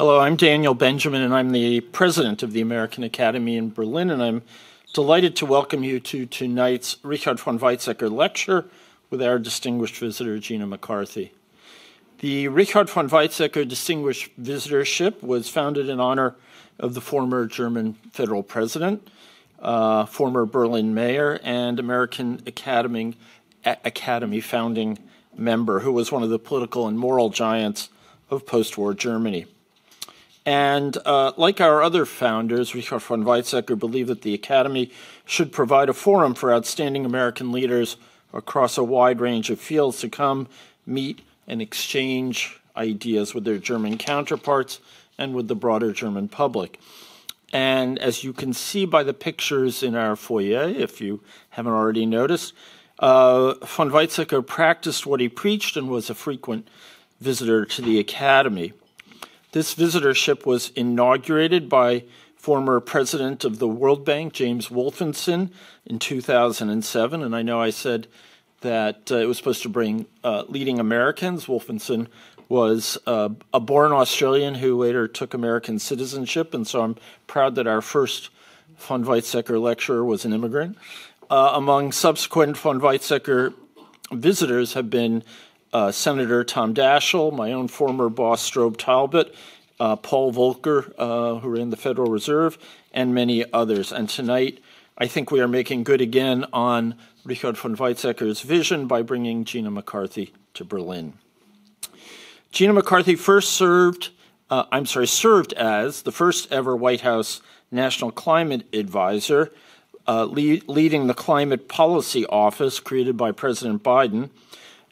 Hello, I'm Daniel Benjamin, and I'm the president of the American Academy in Berlin, and I'm delighted to welcome you to tonight's Richard von Weizsäcker lecture with our distinguished visitor, Gina McCarthy. The Richard von Weizsäcker Distinguished Visitorship was founded in honor of the former German federal president, uh, former Berlin mayor, and American Academy, Academy founding member who was one of the political and moral giants of post war Germany. And uh, like our other founders, Richard von Weizsäcker believed that the Academy should provide a forum for outstanding American leaders across a wide range of fields to come, meet, and exchange ideas with their German counterparts and with the broader German public. And as you can see by the pictures in our foyer, if you haven't already noticed, uh, von Weizsäcker practiced what he preached and was a frequent visitor to the Academy. This visitorship was inaugurated by former president of the World Bank, James Wolfensohn, in 2007. And I know I said that uh, it was supposed to bring uh, leading Americans. Wolfensohn was uh, a born Australian who later took American citizenship, and so I'm proud that our first von Weizsäcker lecturer was an immigrant. Uh, among subsequent von Weizsäcker visitors have been uh, Senator Tom Daschle, my own former boss Strobe Talbott, uh, Paul Volcker, uh, who ran the Federal Reserve, and many others. And tonight, I think we are making good again on Richard von Weizsäcker's vision by bringing Gina McCarthy to Berlin. Gina McCarthy first served, uh, I'm sorry, served as the first ever White House National Climate Advisor, uh, lead, leading the Climate Policy Office created by President Biden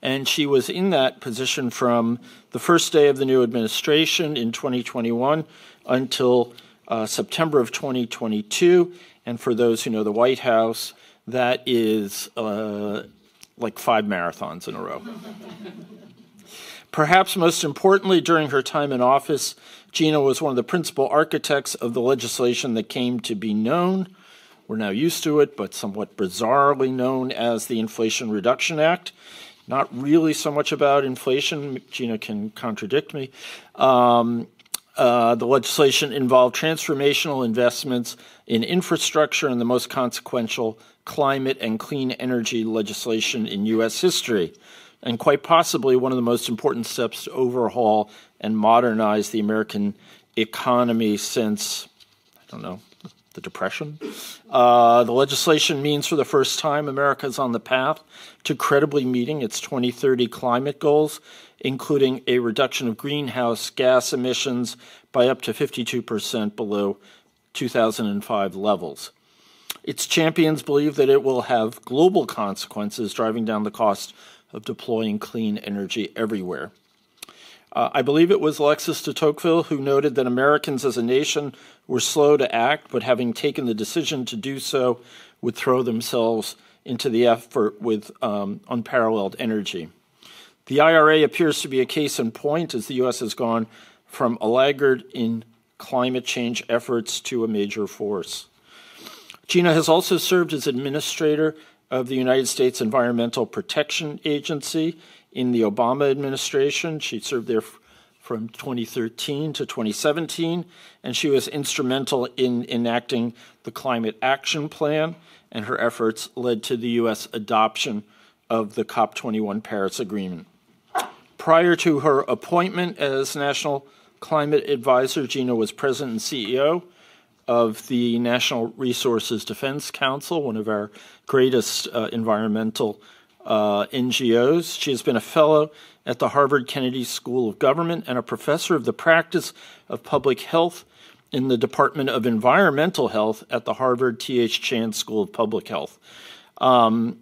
and she was in that position from the first day of the new administration in 2021 until uh, September of 2022. And for those who know the White House, that is uh, like five marathons in a row. Perhaps most importantly, during her time in office, Gina was one of the principal architects of the legislation that came to be known. We're now used to it, but somewhat bizarrely known as the Inflation Reduction Act not really so much about inflation. Gina can contradict me. Um, uh, the legislation involved transformational investments in infrastructure and the most consequential climate and clean energy legislation in U.S. history, and quite possibly one of the most important steps to overhaul and modernize the American economy since, I don't know, the Depression. Uh, the legislation means for the first time America is on the path to credibly meeting its 2030 climate goals, including a reduction of greenhouse gas emissions by up to 52% below 2005 levels. Its champions believe that it will have global consequences, driving down the cost of deploying clean energy everywhere. Uh, I believe it was Alexis de Tocqueville who noted that Americans as a nation were slow to act, but having taken the decision to do so, would throw themselves into the effort with um, unparalleled energy. The IRA appears to be a case in point as the U.S. has gone from a laggard in climate change efforts to a major force. Gina has also served as administrator of the United States Environmental Protection Agency in the Obama administration. She served there from 2013 to 2017, and she was instrumental in enacting the Climate Action Plan, and her efforts led to the U.S. adoption of the COP21 Paris Agreement. Prior to her appointment as National Climate Advisor, Gina was president and CEO of the Natural Resources Defense Council, one of our greatest uh, environmental uh, NGOs. She has been a fellow at the Harvard Kennedy School of Government and a professor of the practice of public health in the Department of Environmental Health at the Harvard T.H. Chan School of Public Health. Um,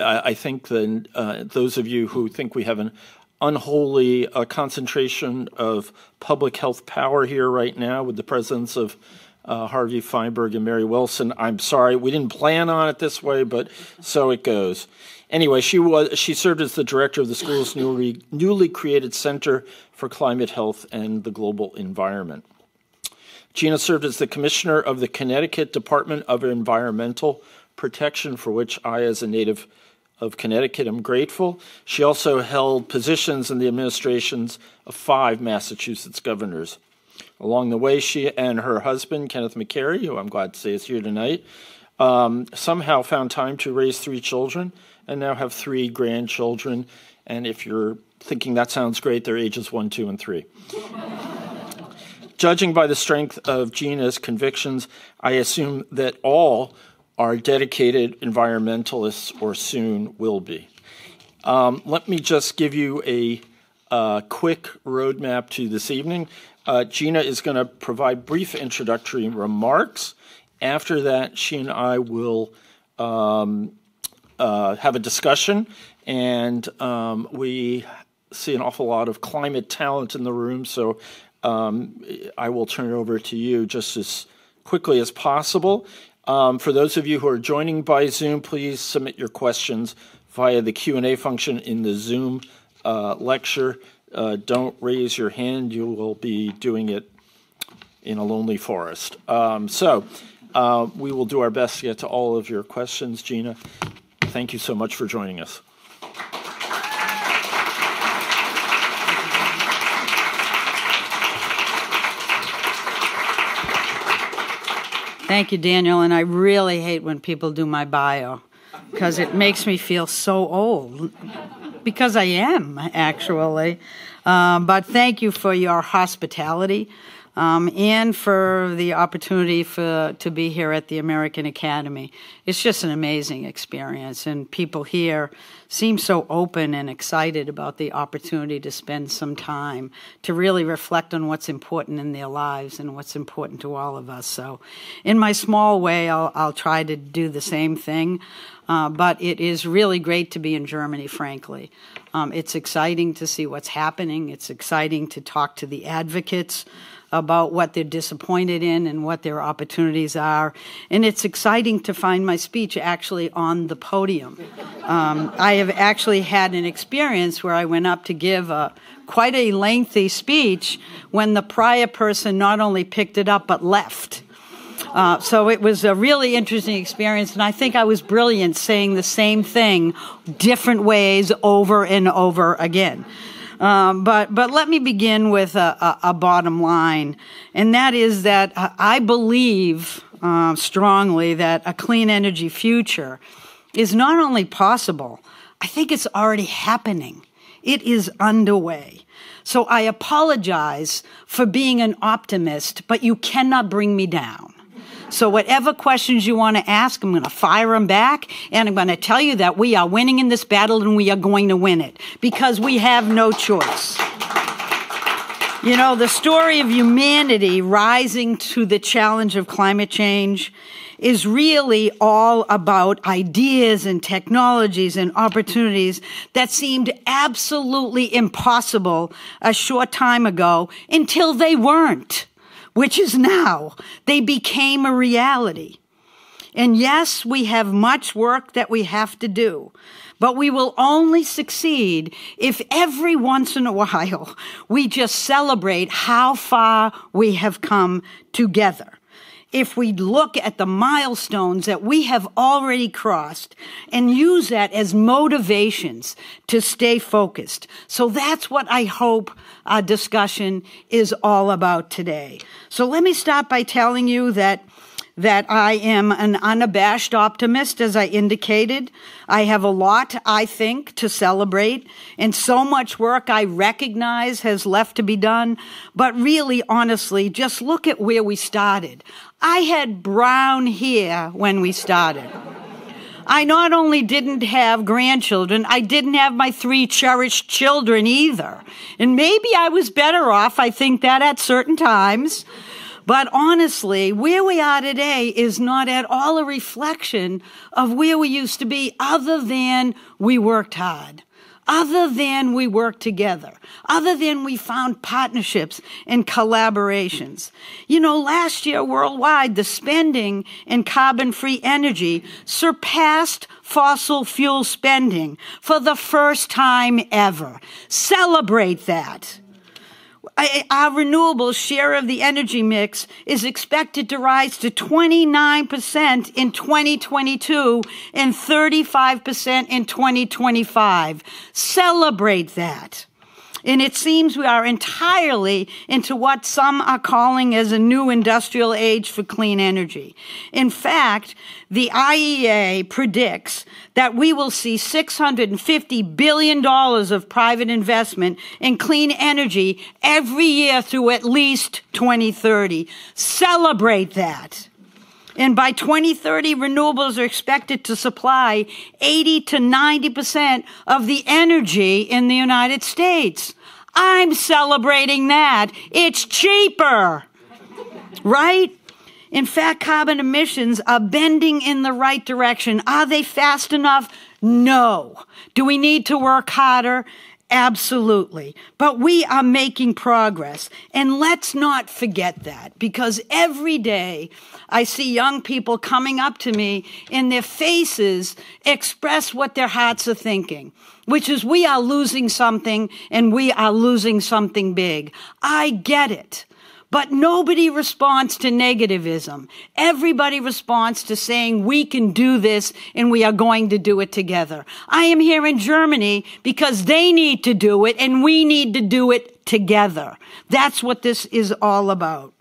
I, I, think that uh, those of you who think we have an unholy uh, concentration of public health power here right now with the presence of uh, Harvey Fineberg and Mary Wilson. I'm sorry, we didn't plan on it this way, but so it goes. Anyway, she was she served as the director of the school's newly newly created Center for Climate Health and the Global Environment. Gina served as the commissioner of the Connecticut Department of Environmental Protection, for which I, as a native of Connecticut, am grateful. She also held positions in the administrations of five Massachusetts governors. Along the way, she and her husband, Kenneth McCarey, who I'm glad to say is here tonight, um, somehow found time to raise three children and now have three grandchildren. And if you're thinking that sounds great, their ages one, two, and three. Judging by the strength of Gina's convictions, I assume that all are dedicated environmentalists or soon will be. Um, let me just give you a quick roadmap to this evening. Uh, Gina is going to provide brief introductory remarks. After that, she and I will um, uh, have a discussion, and um, we see an awful lot of climate talent in the room, so um, I will turn it over to you just as quickly as possible. Um, for those of you who are joining by Zoom, please submit your questions via the Q&A function in the Zoom uh, lecture. Uh, don't raise your hand. You will be doing it in a lonely forest. Um, so uh, we will do our best to get to all of your questions. Gina, thank you so much for joining us. Thank you, Daniel. And I really hate when people do my bio because it makes me feel so old. Because I am, actually. Um, but thank you for your hospitality um, and for the opportunity for to be here at the American Academy. It's just an amazing experience, and people here seem so open and excited about the opportunity to spend some time to really reflect on what's important in their lives and what's important to all of us. So, in my small way, I'll, I'll try to do the same thing. Uh, but it is really great to be in Germany, frankly. Um, it's exciting to see what's happening. It's exciting to talk to the advocates about what they're disappointed in and what their opportunities are. And it's exciting to find my speech actually on the podium. Um, I have actually had an experience where I went up to give a quite a lengthy speech when the prior person not only picked it up but left. Uh, so it was a really interesting experience, and I think I was brilliant saying the same thing different ways over and over again. Um, but but let me begin with a, a, a, bottom line, and that is that I believe uh, strongly that a clean energy future is not only possible, I think it's already happening. It is underway. So I apologize for being an optimist, but you cannot bring me down. So whatever questions you want to ask, I'm going to fire them back and I'm going to tell you that we are winning in this battle and we are going to win it because we have no choice. You know, the story of humanity rising to the challenge of climate change is really all about ideas and technologies and opportunities that seemed absolutely impossible a short time ago until they weren't which is now. They became a reality. And yes, we have much work that we have to do, but we will only succeed if every once in a while we just celebrate how far we have come together if we look at the milestones that we have already crossed and use that as motivations to stay focused. So that's what I hope our discussion is all about today. So let me start by telling you that that I am an unabashed optimist, as I indicated. I have a lot, I think, to celebrate, and so much work I recognize has left to be done. But really, honestly, just look at where we started. I had brown hair when we started. I not only didn't have grandchildren, I didn't have my three cherished children either. And maybe I was better off, I think that at certain times. But honestly, where we are today is not at all a reflection of where we used to be, other than we worked hard, other than we work together, other than we found partnerships and collaborations. You know, last year worldwide, the spending in carbon free energy surpassed fossil fuel spending for the first time ever. Celebrate that our renewable share of the energy mix is expected to rise to 29% in 2022 and 35% in 2025. Celebrate that. And it seems we are entirely into what some are calling as a new industrial age for clean energy. In fact, the IEA predicts that we will see $650 billion of private investment in clean energy every year through at least 2030. Celebrate that. And by 2030, renewables are expected to supply 80 to 90% of the energy in the United States. I'm celebrating that. It's cheaper. right? In fact, carbon emissions are bending in the right direction. Are they fast enough? No. Do we need to work harder? Absolutely. But we are making progress. And let's not forget that because every day I see young people coming up to me and their faces express what their hearts are thinking, which is we are losing something and we are losing something big. I get it. But nobody responds to negativism. Everybody responds to saying we can do this and we are going to do it together. I am here in Germany because they need to do it and we need to do it together. That's what this is all about.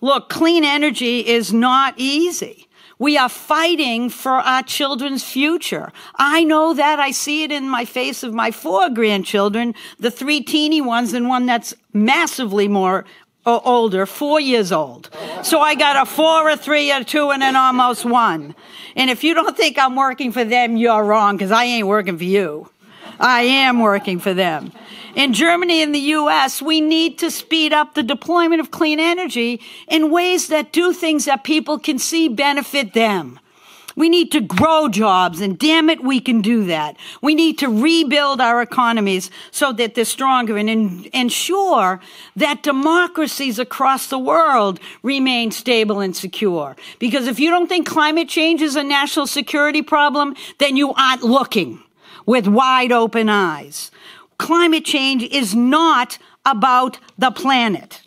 Look, clean energy is not easy. We are fighting for our children's future. I know that. I see it in my face of my four grandchildren, the three teeny ones and one that's massively more uh, older, four years old. So I got a four, a three, a two, and an almost one. And if you don't think I'm working for them, you're wrong because I ain't working for you. I am working for them. In Germany and the US, we need to speed up the deployment of clean energy in ways that do things that people can see benefit them. We need to grow jobs, and damn it, we can do that. We need to rebuild our economies so that they're stronger and in, ensure that democracies across the world remain stable and secure. Because if you don't think climate change is a national security problem, then you aren't looking with wide open eyes climate change is not about the planet.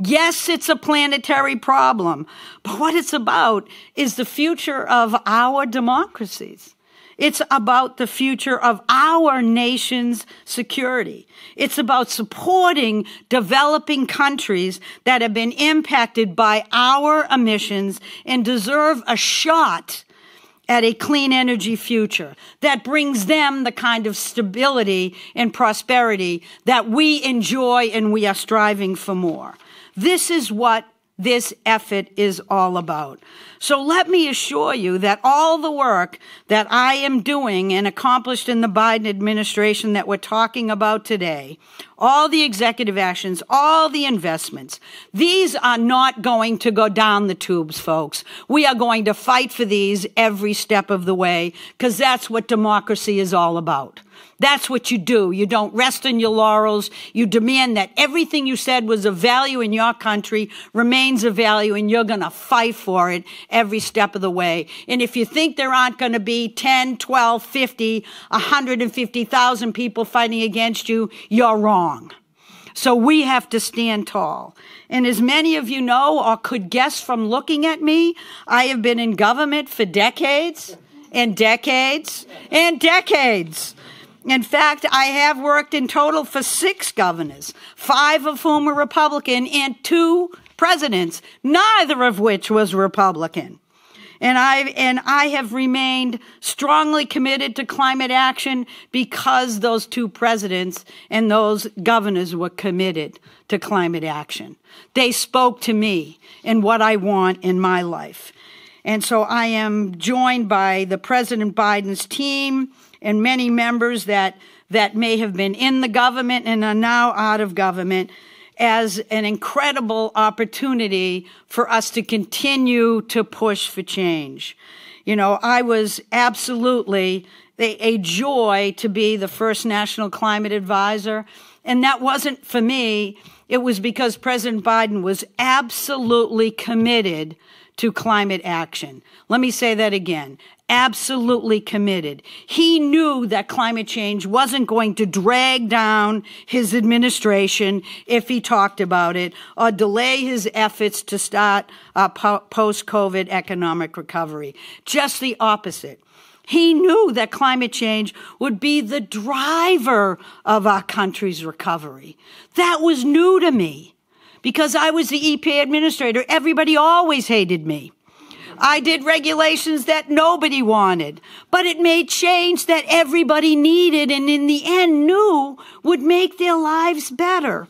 Yes, it's a planetary problem, but what it's about is the future of our democracies. It's about the future of our nation's security. It's about supporting developing countries that have been impacted by our emissions and deserve a shot at a clean energy future that brings them the kind of stability and prosperity that we enjoy and we are striving for more. This is what this effort is all about. So let me assure you that all the work that I am doing and accomplished in the Biden administration that we're talking about today, all the executive actions, all the investments, these are not going to go down the tubes, folks. We are going to fight for these every step of the way because that's what democracy is all about. That's what you do. You don't rest on your laurels. You demand that everything you said was of value in your country remains of value and you're going to fight for it every step of the way. And if you think there aren't going to be 10, 12, 50, 150,000 people fighting against you, you're wrong. So we have to stand tall. And as many of you know or could guess from looking at me, I have been in government for decades and decades and decades. In fact, I have worked in total for six governors, five of whom were Republican, and two presidents, neither of which was Republican. And I, and I have remained strongly committed to climate action because those two presidents and those governors were committed to climate action. They spoke to me and what I want in my life. And so I am joined by the President Biden's team and many members that, that may have been in the government and are now out of government as an incredible opportunity for us to continue to push for change. You know, I was absolutely a, joy to be the first national climate advisor. And that wasn't for me. It was because President Biden was absolutely committed to climate action. Let me say that again absolutely committed. He knew that climate change wasn't going to drag down his administration if he talked about it or delay his efforts to start a post COVID economic recovery. Just the opposite. He knew that climate change would be the driver of our country's recovery. That was new to me because I was the EPA administrator. Everybody always hated me. I did regulations that nobody wanted, but it made change that everybody needed and in the end knew would make their lives better.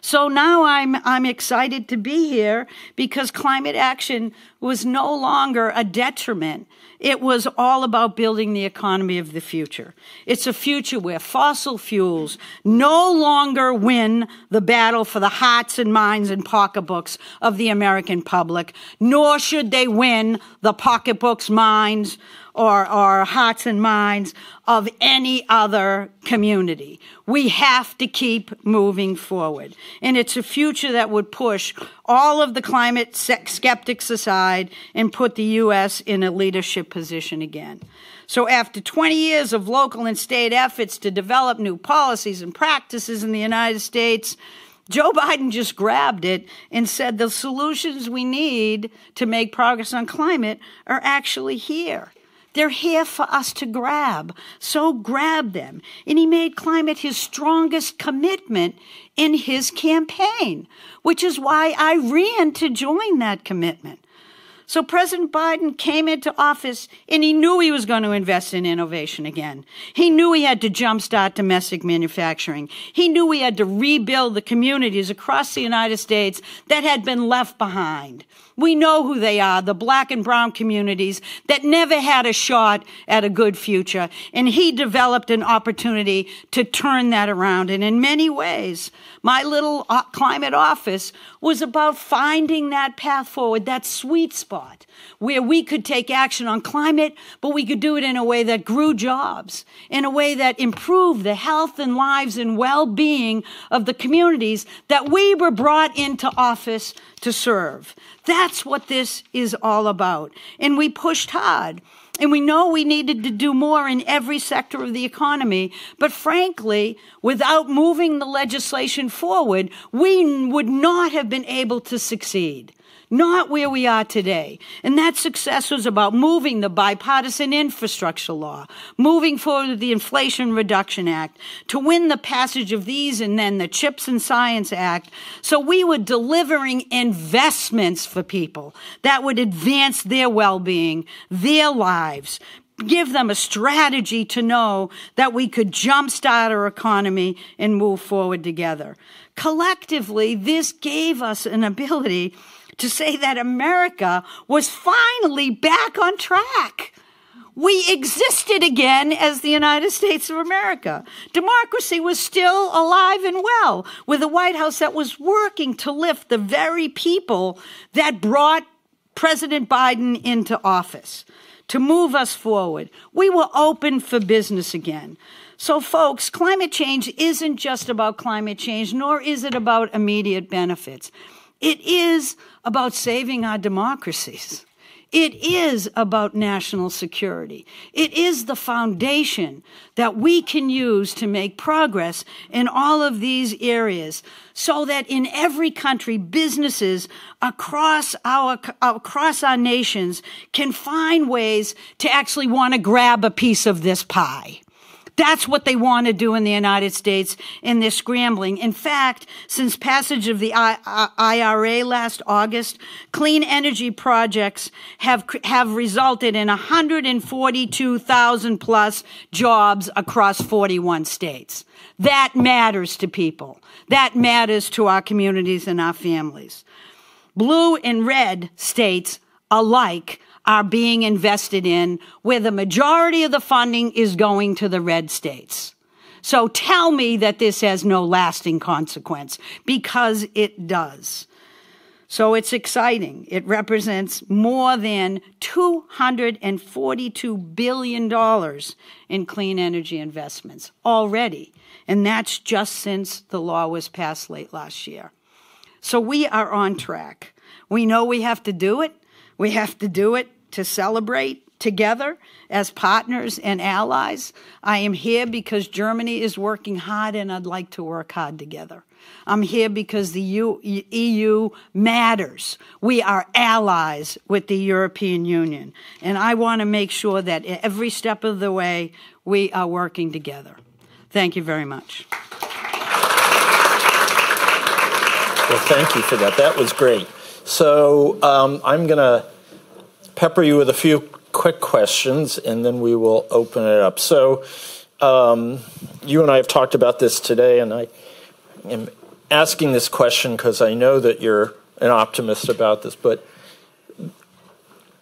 So now I'm, I'm excited to be here because climate action was no longer a detriment. It was all about building the economy of the future. It's a future where fossil fuels no longer win the battle for the hearts and minds and pocketbooks of the American public, nor should they win the pocketbooks, minds, or, hearts and minds of any other community. We have to keep moving forward. And it's a future that would push all of the climate skeptics aside and put the U.S. in a leadership position again. So after 20 years of local and state efforts to develop new policies and practices in the United States, Joe Biden just grabbed it and said the solutions we need to make progress on climate are actually here. They're here for us to grab. So grab them. And he made climate his strongest commitment in his campaign, which is why I ran to join that commitment. So President Biden came into office and he knew he was going to invest in innovation again. He knew he had to jumpstart domestic manufacturing. He knew he had to rebuild the communities across the United States that had been left behind. We know who they are, the black and brown communities that never had a shot at a good future. And he developed an opportunity to turn that around. And in many ways, my little uh, climate office was about finding that path forward, that sweet spot where we could take action on climate, but we could do it in a way that grew jobs, in a way that improved the health and lives and well-being of the communities that we were brought into office to serve. That's what this is all about. And we pushed hard. And we know we needed to do more in every sector of the economy. But frankly, without moving the legislation forward, we would not have been able to succeed not where we are today. And that success was about moving the bipartisan infrastructure law, moving forward the Inflation Reduction Act, to win the passage of these and then the CHIPS and Science Act. So we were delivering investments for people that would advance their well-being, their lives, give them a strategy to know that we could jumpstart our economy and move forward together. Collectively, this gave us an ability to say that America was finally back on track. We existed again as the United States of America. Democracy was still alive and well with a White House that was working to lift the very people that brought President Biden into office to move us forward. We were open for business again. So, folks, climate change isn't just about climate change, nor is it about immediate benefits. It is about saving our democracies. It is about national security. It is the foundation that we can use to make progress in all of these areas so that in every country, businesses across our, across our nations can find ways to actually want to grab a piece of this pie. That's what they want to do in the United States, in they're scrambling. In fact, since passage of the IRA last August, clean energy projects have, have resulted in 142,000 plus jobs across 41 states. That matters to people. That matters to our communities and our families. Blue and red states alike are being invested in where the majority of the funding is going to the red states. So tell me that this has no lasting consequence because it does. So it's exciting. It represents more than $242 billion in clean energy investments already. And that's just since the law was passed late last year. So we are on track. We know we have to do it. We have to do it to celebrate together as partners and allies. I am here because Germany is working hard and I'd like to work hard together. I'm here because the EU matters. We are allies with the European Union. And I want to make sure that every step of the way we are working together. Thank you very much. Well, thank you for that. That was great. So um, I'm going to pepper you with a few quick questions and then we will open it up. So um, you and I have talked about this today, and I am asking this question because I know that you're an optimist about this, but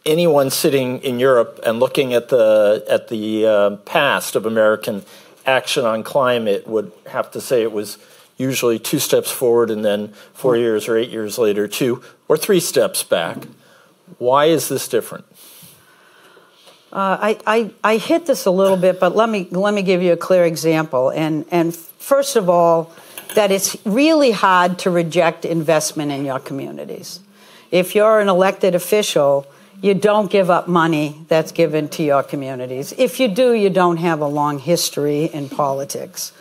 anyone sitting in Europe and looking at the at the uh, past of American action on climate would have to say it was usually two steps forward and then four years or eight years later two or three steps back. Why is this different? Uh, I, I, I hit this a little bit, but let me let me give you a clear example. And and first of all, that it's really hard to reject investment in your communities. If you're an elected official, you don't give up money that's given to your communities. If you do, you don't have a long history in politics.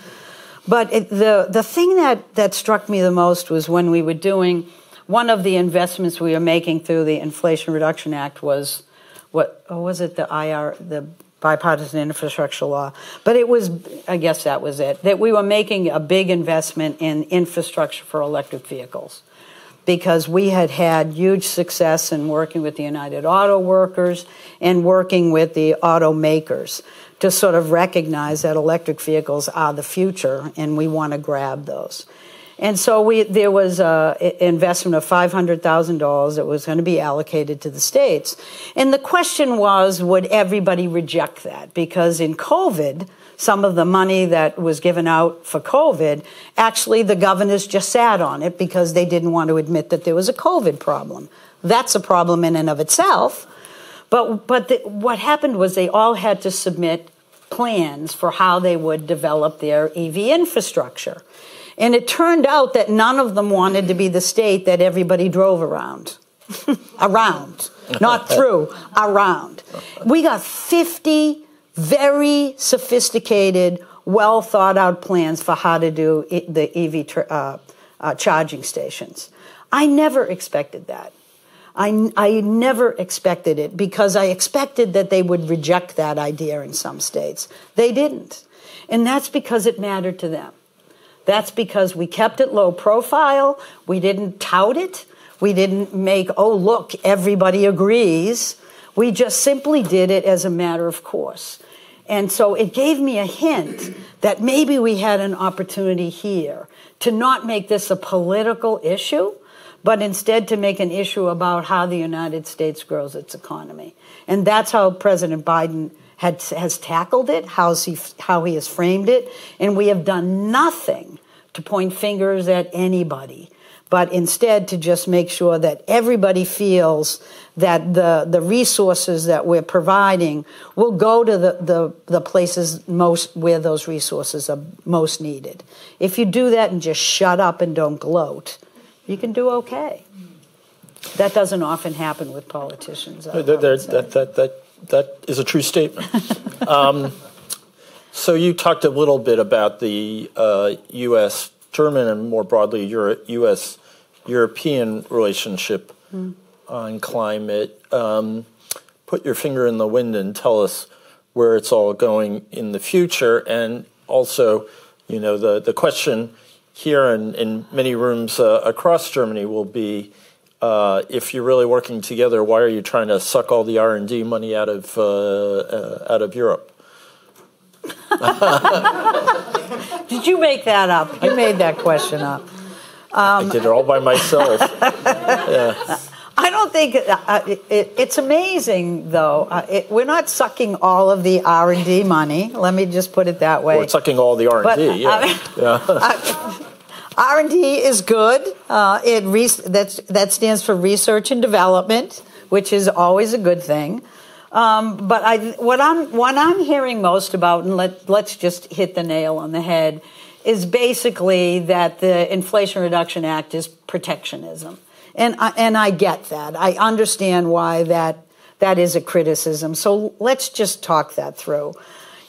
But it, the, the thing that, that struck me the most was when we were doing one of the investments we were making through the Inflation Reduction Act was what was it the IR the bipartisan infrastructure law. But it was, I guess that was it, that we were making a big investment in infrastructure for electric vehicles because we had had huge success in working with the United Auto Workers and working with the automakers to sort of recognize that electric vehicles are the future and we want to grab those. And so we, there was an investment of $500,000 that was going to be allocated to the states. And the question was, would everybody reject that? Because in COVID, some of the money that was given out for COVID, actually the governors just sat on it because they didn't want to admit that there was a COVID problem. That's a problem in and of itself. But, but the, what happened was they all had to submit plans for how they would develop their EV infrastructure. And it turned out that none of them wanted to be the state that everybody drove around. around, not through, around. We got 50 very sophisticated, well thought out plans for how to do the EV uh, uh, charging stations. I never expected that. I, I never expected it because I expected that they would reject that idea in some states. They didn't. And that's because it mattered to them. That's because we kept it low profile. We didn't tout it. We didn't make, oh, look, everybody agrees. We just simply did it as a matter of course. And so it gave me a hint that maybe we had an opportunity here to not make this a political issue, but instead to make an issue about how the United States grows its economy. And that's how President Biden had, has tackled it, how's he, how he has framed it, and we have done nothing to point fingers at anybody, but instead to just make sure that everybody feels that the, the resources that we're providing will go to the, the, the places most where those resources are most needed. If you do that and just shut up and don't gloat, you can do okay. That doesn't often happen with politicians. that, that, that, that, that is a true statement. um, so you talked a little bit about the uh, U.S. German and more broadly Euro- U.S. European relationship mm. on climate. Um, put your finger in the wind and tell us where it's all going in the future, and also, you know, the the question here and in many rooms uh, across Germany will be uh, if you're really working together, why are you trying to suck all the R and D money out of uh, uh, out of Europe? Did you make that up? You made that question up. Um, I did it all by myself. yeah. I don't think uh, uh, it, it, it's amazing, though. Uh, it, we're not sucking all of the R and D money. Let me just put it that way. We're sucking all the R and D. Yeah. yeah. R and D is good. Uh, it re- that stands for research and development, which is always a good thing. Um, but I, what I'm what I'm hearing most about, and let let's just hit the nail on the head, is basically that the Inflation Reduction Act is protectionism, and I, and I get that. I understand why that that is a criticism. So let's just talk that through.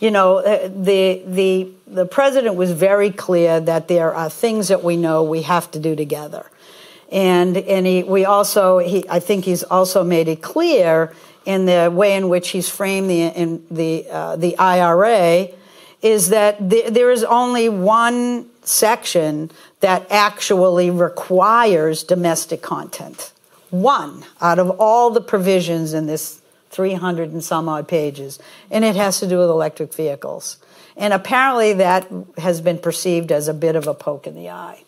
you know, uh, the the the president was very clear that there are things that we know we have to do together, and and he we also he I think he's also made it clear in the way in which he's framed the in the uh, the IRA is that th- there is only one section that actually requires domestic content. One out of all the provisions in this 300 and some odd pages, and it has to do with electric vehicles. And apparently that has been perceived as a bit of a poke in the eye.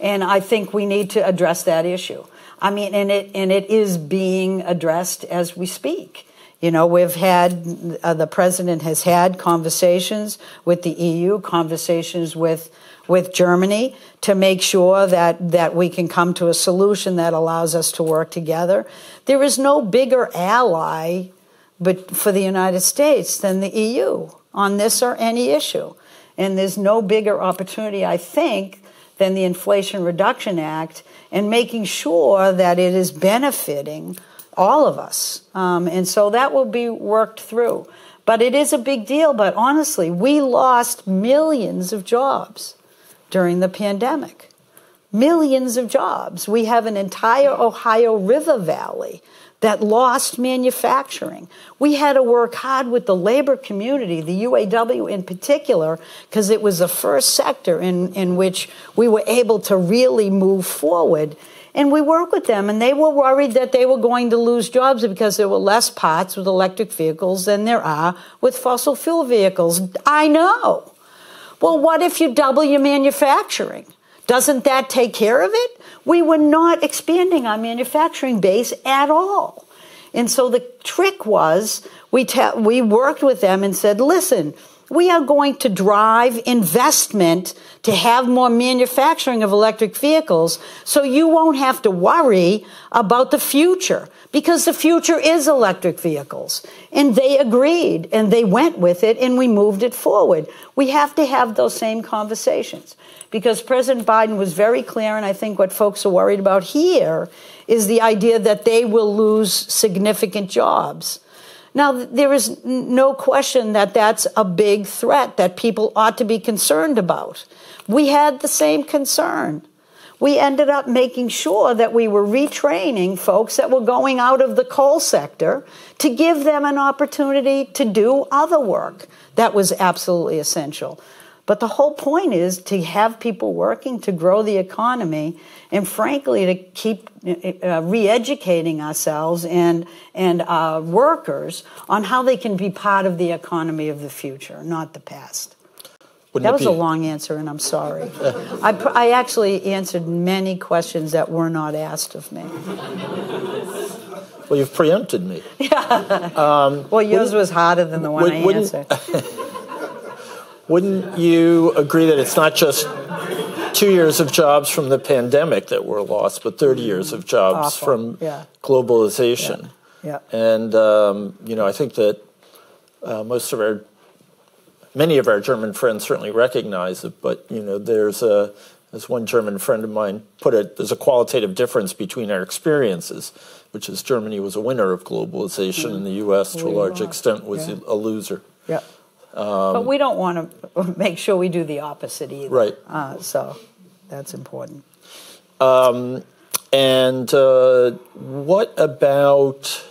And I think we need to address that issue. I mean, and it, and it is being addressed as we speak. You know, we've had, uh, the president has had conversations with the EU, conversations with with Germany to make sure that, that we can come to a solution that allows us to work together. There is no bigger ally but for the United States than the EU on this or any issue. And there's no bigger opportunity, I think, than the Inflation Reduction Act and making sure that it is benefiting all of us. Um, and so that will be worked through. But it is a big deal. But honestly, we lost millions of jobs during the pandemic. Millions of jobs. We have an entire Ohio River Valley that lost manufacturing. We had to work hard with the labor community, the UAW in particular, because it was the first sector in, in which we were able to really move forward. And we worked with them, and they were worried that they were going to lose jobs because there were less parts with electric vehicles than there are with fossil fuel vehicles. I know. Well, what if you double your manufacturing? Doesn't that take care of it? We were not expanding our manufacturing base at all. And so the trick was we, we worked with them and said, listen, we are going to drive investment to have more manufacturing of electric vehicles so you won't have to worry about the future because the future is electric vehicles. And they agreed and they went with it and we moved it forward. We have to have those same conversations because President Biden was very clear, and I think what folks are worried about here is the idea that they will lose significant jobs. Now, there is no question that that's a big threat that people ought to be concerned about. We had the same concern. We ended up making sure that we were retraining folks that were going out of the coal sector to give them an opportunity to do other work that was absolutely essential. But the whole point is to have people working to grow the economy and frankly to keep uh, re-educating ourselves and and our workers on how they can be part of the economy of the future, not the past. Wouldn't that was be- a long answer, and I'm sorry. I, I actually answered many questions that were not asked of me. Well, you've preempted me. Yeah. Um, well, yours was harder than the one would, I answered. Wouldn't you agree that it's not just two years of jobs from the pandemic that were lost, but 30 years of jobs Awful. from yeah. globalization? Yeah. yeah. And, um, you know, I think that uh, most of our, many of our German friends certainly recognize it, but, you know, there's a, as one German friend of mine put it, there's a qualitative difference between our experiences, which is Germany was a winner of globalization mm. and the U.S. to we a large extent was yeah. a loser. Yeah. Um, but we don't want to make sure we do the opposite either. Right. Uh, so that's important. Um, and uh, what about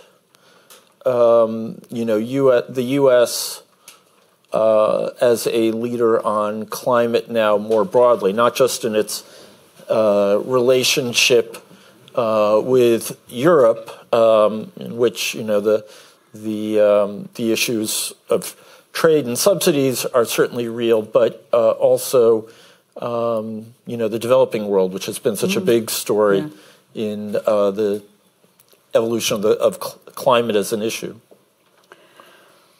um, you know U- the U.S. Uh, as a leader on climate now more broadly, not just in its uh, relationship uh, with Europe, um, in which you know the the um, the issues of trade and subsidies are certainly real, but uh, also, um, you know, the developing world, which has been such mm. a big story yeah. in uh, the evolution of, the, of cl- climate as an issue.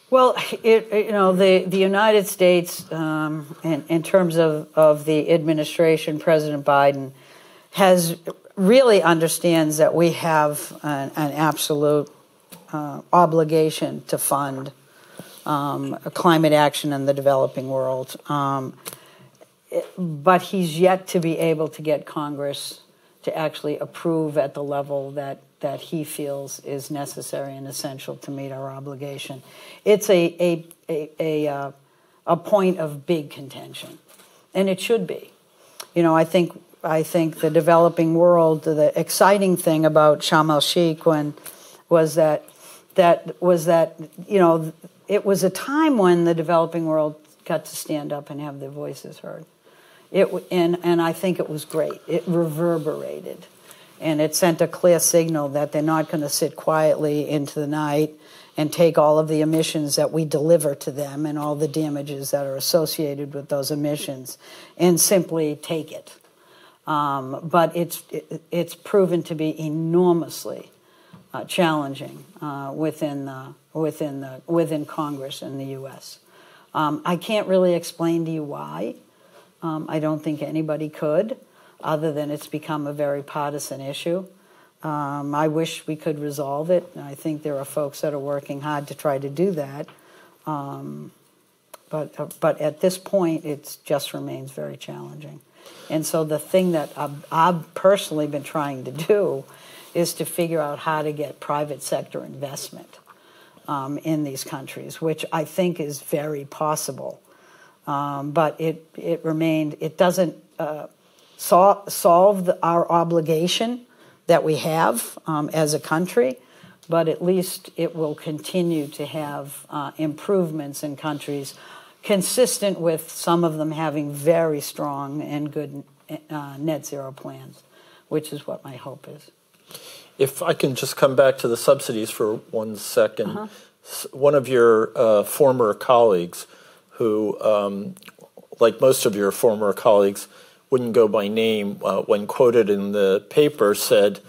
Well, it, you know, the, the United States, um, in, in terms of, of the administration, President Biden, has really understands that we have an, an absolute uh, obligation to fund um, climate action in the developing world. Um, but he's yet to be able to get Congress to actually approve at the level that, that he feels is necessary and essential to meet our obligation. It's a, a, a, a, uh, a point of big contention, and it should be. You know, I think, I think the developing world, the exciting thing about Sharm el Sheikh when, was that, that was that, you know, it was a time when the developing world got to stand up and have their voices heard. It, and, and I think it was great. It reverberated. And it sent a clear signal that they're not going to sit quietly into the night and take all of the emissions that we deliver to them and all the damages that are associated with those emissions and simply take it. Um, but it's, it, it's proven to be enormously uh, challenging uh, within, the, within, the, within Congress in the U.S. Um, I can't really explain to you why. Um, I don't think anybody could, other than it's become a very partisan issue. Um, I wish we could resolve it. I think there are folks that are working hard to try to do that. Um, but, uh, but at this point, it just remains very challenging. And so the thing that I've, I've personally been trying to do is to figure out how to get private sector investment um, in these countries, which I think is very possible. Um, but it, it remained, it doesn't uh, sol- solve the, our obligation that we have um, as a country, but at least it will continue to have uh, improvements in countries consistent with some of them having very strong and good uh, net zero plans, which is what my hope is. If I can just come back to the subsidies for one second. Uh-huh. One of your uh, former colleagues, who, um, like most of your former colleagues, wouldn't go by name, uh, when quoted in the paper, said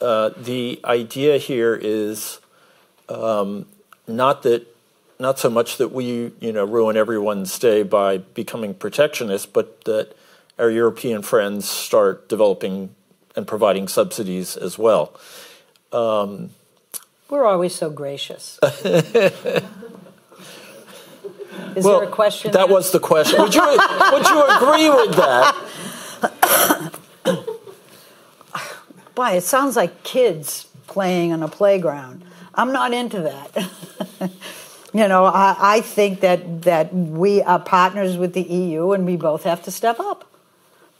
uh, the idea here is um, not that not so much that we you know ruin everyone's day by becoming protectionist, but that our European friends start developing and providing subsidies as well. Um, We're always so gracious. Is well, there a question? That was the question. Would you, would you agree with that? Boy, it sounds like kids playing on a playground. I'm not into that. you know, I, I think that, that we are partners with the EU and we both have to step up.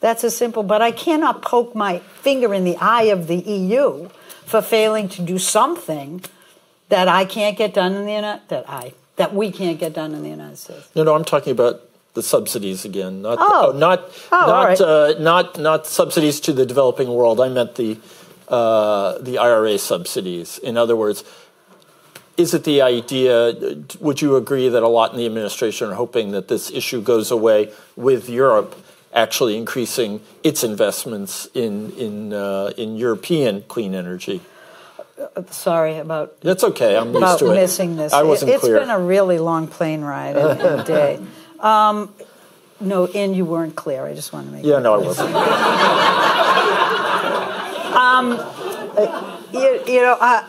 That's as simple. But I cannot poke my finger in the eye of the EU for failing to do something that I can't get done in the United that I that we can't get done in the United States. No, no, I'm talking about the subsidies again, not oh. The, oh, not oh, not right. uh, not not subsidies to the developing world. I meant the uh, the IRA subsidies. In other words, is it the idea? Would you agree that a lot in the administration are hoping that this issue goes away with Europe? Actually, increasing its investments in in uh, in European clean energy sorry about. That's okay. I'm used to it. missing this. I wasn't it, clear. It's been a really long plane ride in, in day. Um, no, and you weren't clear. I just want to make. Yeah, no, I wasn't. um, you, you know, uh,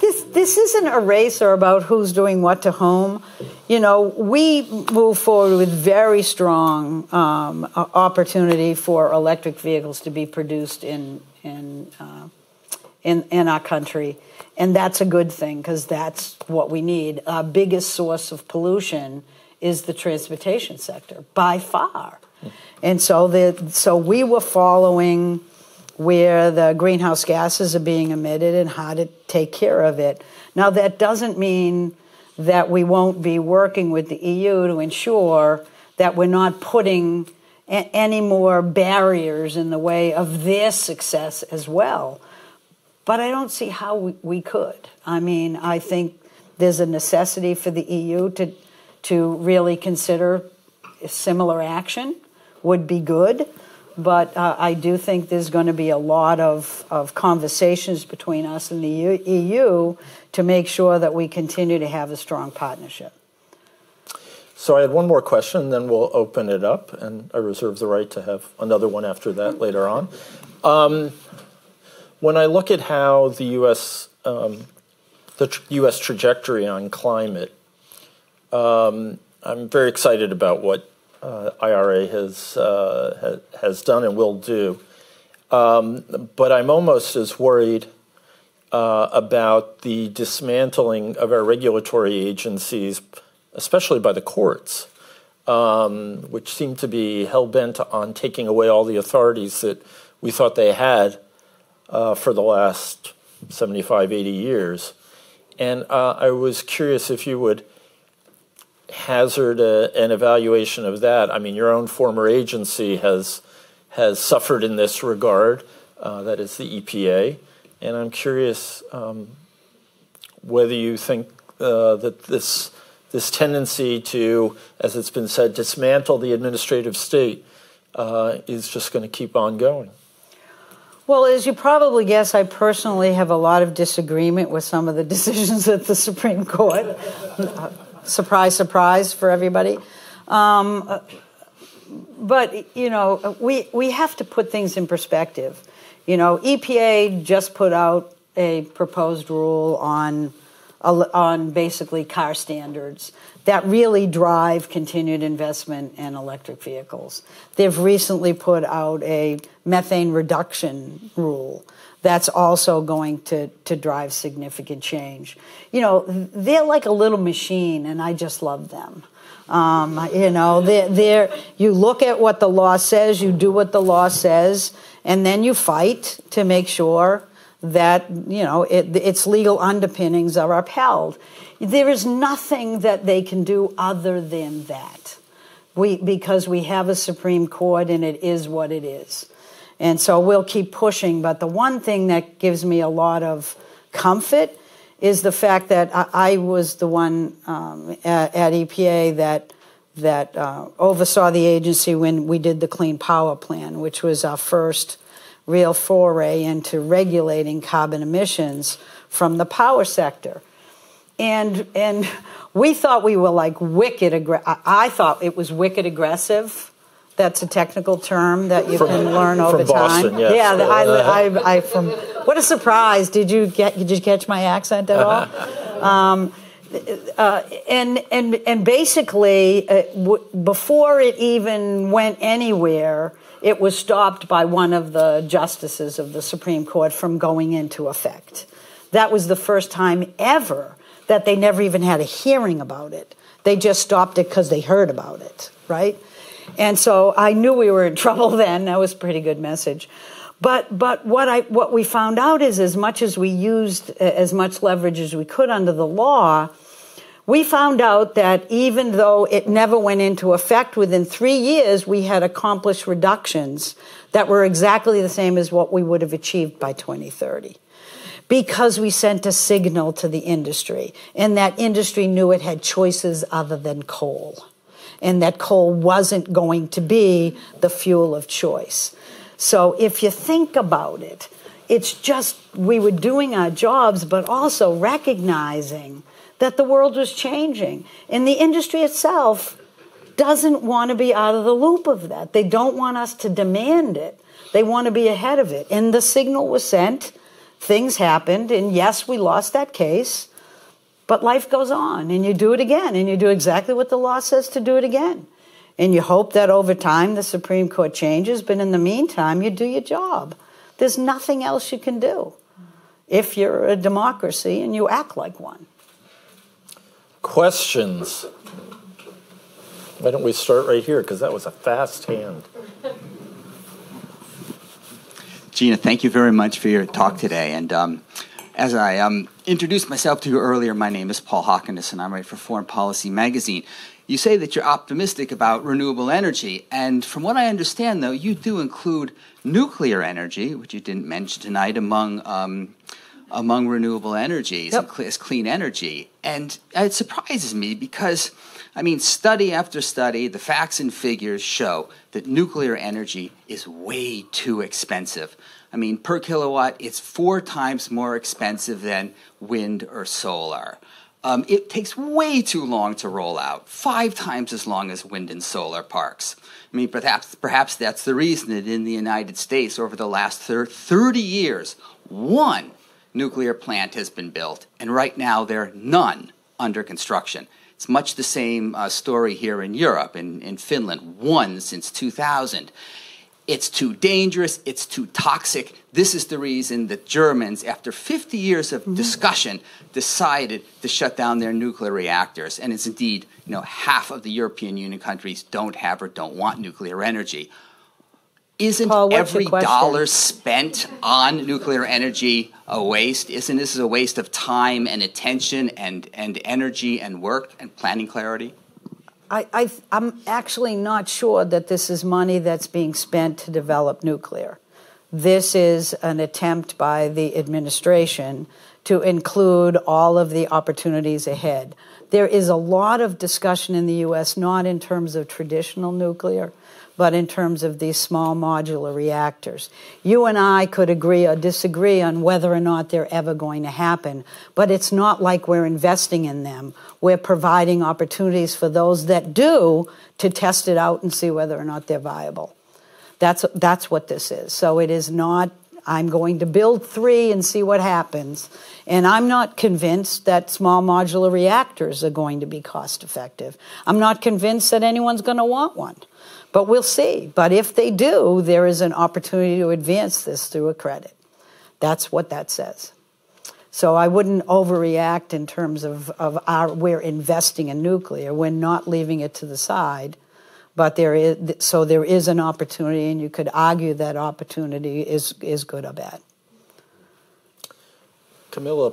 this this isn't a race or about who's doing what to whom. You know, we move forward with very strong um, opportunity for electric vehicles to be produced in in uh, in in our country, and that's a good thing because that's what we need. Our biggest source of pollution is the transportation sector by far, and so the so we were following where the greenhouse gases are being emitted and how to take care of it. Now that doesn't mean that we won't be working with the EU to ensure that we're not putting any more barriers in the way of their success as well. But I don't see how we, we could. I mean, I think there's a necessity for the EU to to really consider similar action would be good. But uh, I do think there's going to be a lot of, of conversations between us and the EU to make sure that we continue to have a strong partnership. So I had one more question, then we'll open it up, and I reserve the right to have another one after that later on. Um, when I look at how the U.S. Um, the U.S. trajectory on climate, um, I'm very excited about what uh, IRA has uh, has done and will do. Um, but I'm almost as worried uh, about the dismantling of our regulatory agencies, especially by the courts, um, which seem to be hell bent on taking away all the authorities that we thought they had uh, for the last 75, 80 years. And uh, I was curious if you would hazard a, an evaluation of that. I mean, your own former agency has has suffered in this regard. Uh, that is the EPA, and I'm curious um, whether you think uh, that this this tendency to, as it's been said, dismantle the administrative state uh, is just going to keep on going. Well, as you probably guess, I personally have a lot of disagreement with some of the decisions at the Supreme Court. Surprise, surprise for everybody. Um, but you know, we we have to put things in perspective. You know, EPA just put out a proposed rule on on basically car standards that really drive continued investment in electric vehicles. They've recently put out a methane reduction rule that's also going to, to drive significant change. You know, they're like a little machine, and I just love them. Um, you know, they're, they're, you look at what the law says, you do what the law says, and then you fight to make sure that you know it, its legal underpinnings are upheld. There is nothing that they can do other than that. We, because we have a Supreme Court and it is what it is. And so we'll keep pushing. But the one thing that gives me a lot of comfort is the fact that I, I was the one um, at, at, EPA that that uh, oversaw the agency when we did the Clean Power Plan, which was our first real foray into regulating carbon emissions from the power sector. And, and we thought we were like wicked, I thought it was wicked aggressive. That's a technical term that you from, can learn over Boston, time. Yes. Yeah, I, I, I, from what a surprise! Did you get? Did you catch my accent at all? Um, uh, and and and basically, uh, w- before it even went anywhere, it was stopped by one of the justices of the Supreme Court from going into effect. That was the first time ever that they never even had a hearing about it. They just stopped it because they heard about it, right? And so I knew we were in trouble then. That was a pretty good message. But but what I what we found out is as much as we used as much leverage as we could under the law, we found out that even though it never went into effect, within three years, we had accomplished reductions that were exactly the same as what we would have achieved by 2030. Because we sent a signal to the industry, and that industry knew it had choices other than coal, and that coal wasn't going to be the fuel of choice. So if you think about it, it's just we were doing our jobs, but also recognizing that the world was changing. And the industry itself doesn't want to be out of the loop of that. They don't want us to demand it. They want to be ahead of it. And the signal was sent, things happened, and yes, we lost that case, but life goes on, and you do it again, and you do exactly what the law says to do it again. And you hope that over time the Supreme Court changes, but in the meantime, you do your job. There's nothing else you can do if you're a democracy and you act like one. Questions? Why don't we start right here? Because that was a fast hand. Gina, thank you very much for your talk today. And um, as I um, introduced myself to you earlier, my name is Paul Hawkins, and I write for Foreign Policy Magazine. You say that you're optimistic about renewable energy, and from what I understand, though, you do include nuclear energy, which you didn't mention tonight, among um, among renewable energies yep. as clean energy. And it surprises me because, I mean, study after study, the facts and figures show that nuclear energy is way too expensive. I mean, per kilowatt, it's four times more expensive than wind or solar. Um, it takes way too long to roll out, five times as long as wind and solar parks. I mean, perhaps, perhaps that's the reason that in the United States, over the last 30 years, one nuclear plant has been built, and right now there are none under construction. It's much the same uh, story here in Europe, in, in Finland, one since 2000. It's too dangerous, it's too toxic. This is the reason that Germans, after 50 years of mm-hmm. discussion, decided to shut down their nuclear reactors. And it's indeed, you know, half of the European Union countries don't have or don't want nuclear energy. Isn't Paul, every dollar spent on nuclear energy a waste? Isn't this a waste of time and attention and, and energy and work and planning clarity? I, I, I'm actually not sure that this is money that's being spent to develop nuclear. This is an attempt by the administration to include all of the opportunities ahead. There is a lot of discussion in the US, not in terms of traditional nuclear, but in terms of these small modular reactors. You and I could agree or disagree on whether or not they're ever going to happen, but it's not like we're investing in them. We're providing opportunities for those that do to test it out and see whether or not they're viable. That's, that's what this is. So it is not, I'm going to build three and see what happens. And I'm not convinced that small modular reactors are going to be cost effective. I'm not convinced that anyone's going to want one. But we'll see. But if they do, there is an opportunity to advance this through a credit. That's what that says. So I wouldn't overreact in terms of, of our, we're investing in nuclear. We're not leaving it to the side. But there is, so there is an opportunity, and you could argue that opportunity is, is good or bad. Camilla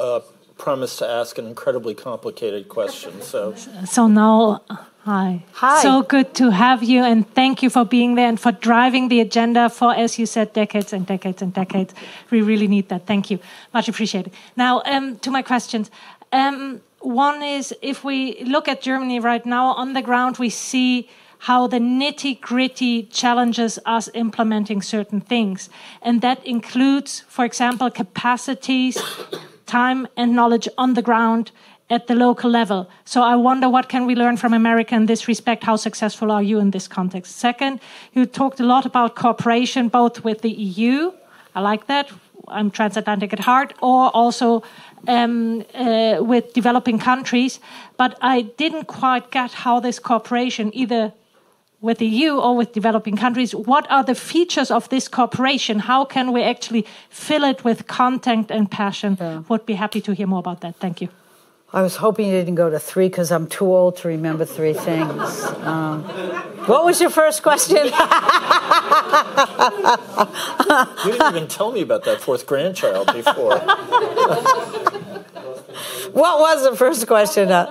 uh, promised to ask an incredibly complicated question. So, so now Hi. Hi. So good to have you, and thank you for being there and for driving the agenda for, as you said, decades and decades and decades. We really need that. Thank you. Much appreciated. Now, um, to my questions. Um, one is if we look at Germany right now, on the ground, we see how the nitty gritty challenges us implementing certain things. And that includes, for example, capacities, time, and knowledge on the ground at the local level. So I wonder what can we learn from America in this respect? How successful are you in this context? Second, you talked a lot about cooperation both with the EU. I like that. I'm transatlantic at heart, or also um, uh, with developing countries. But I didn't quite get how this cooperation, either with the EU or with developing countries, what are the features of this cooperation? How can we actually fill it with content and passion? Yeah. Would be happy to hear more about that. Thank you. I was hoping you didn't go to three because I'm too old to remember three things. Um, what was your first question? you didn't even tell me about that fourth grandchild before. what was the first question? Uh,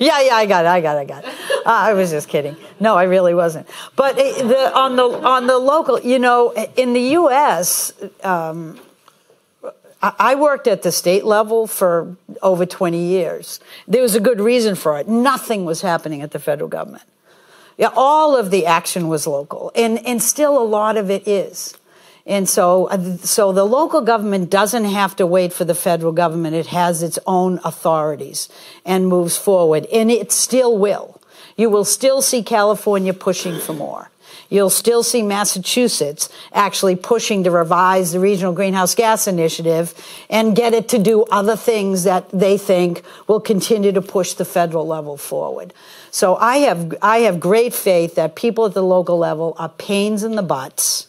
yeah, yeah, I got it. I got it. I got it. Uh, I was just kidding. No, I really wasn't. But the, on the on the local, you know, in the U.S. Um, I worked at the state level for over 20 years. There was a good reason for it. Nothing was happening at the federal government. Yeah, all of the action was local, and, and still a lot of it is. And so, uh, so the local government doesn't have to wait for the federal government. It has its own authorities and moves forward, and it still will. You will still see California pushing for more you'll still see Massachusetts actually pushing to revise the regional greenhouse gas initiative and get it to do other things that they think will continue to push the federal level forward. So I have, I have great faith that people at the local level are pains in the butts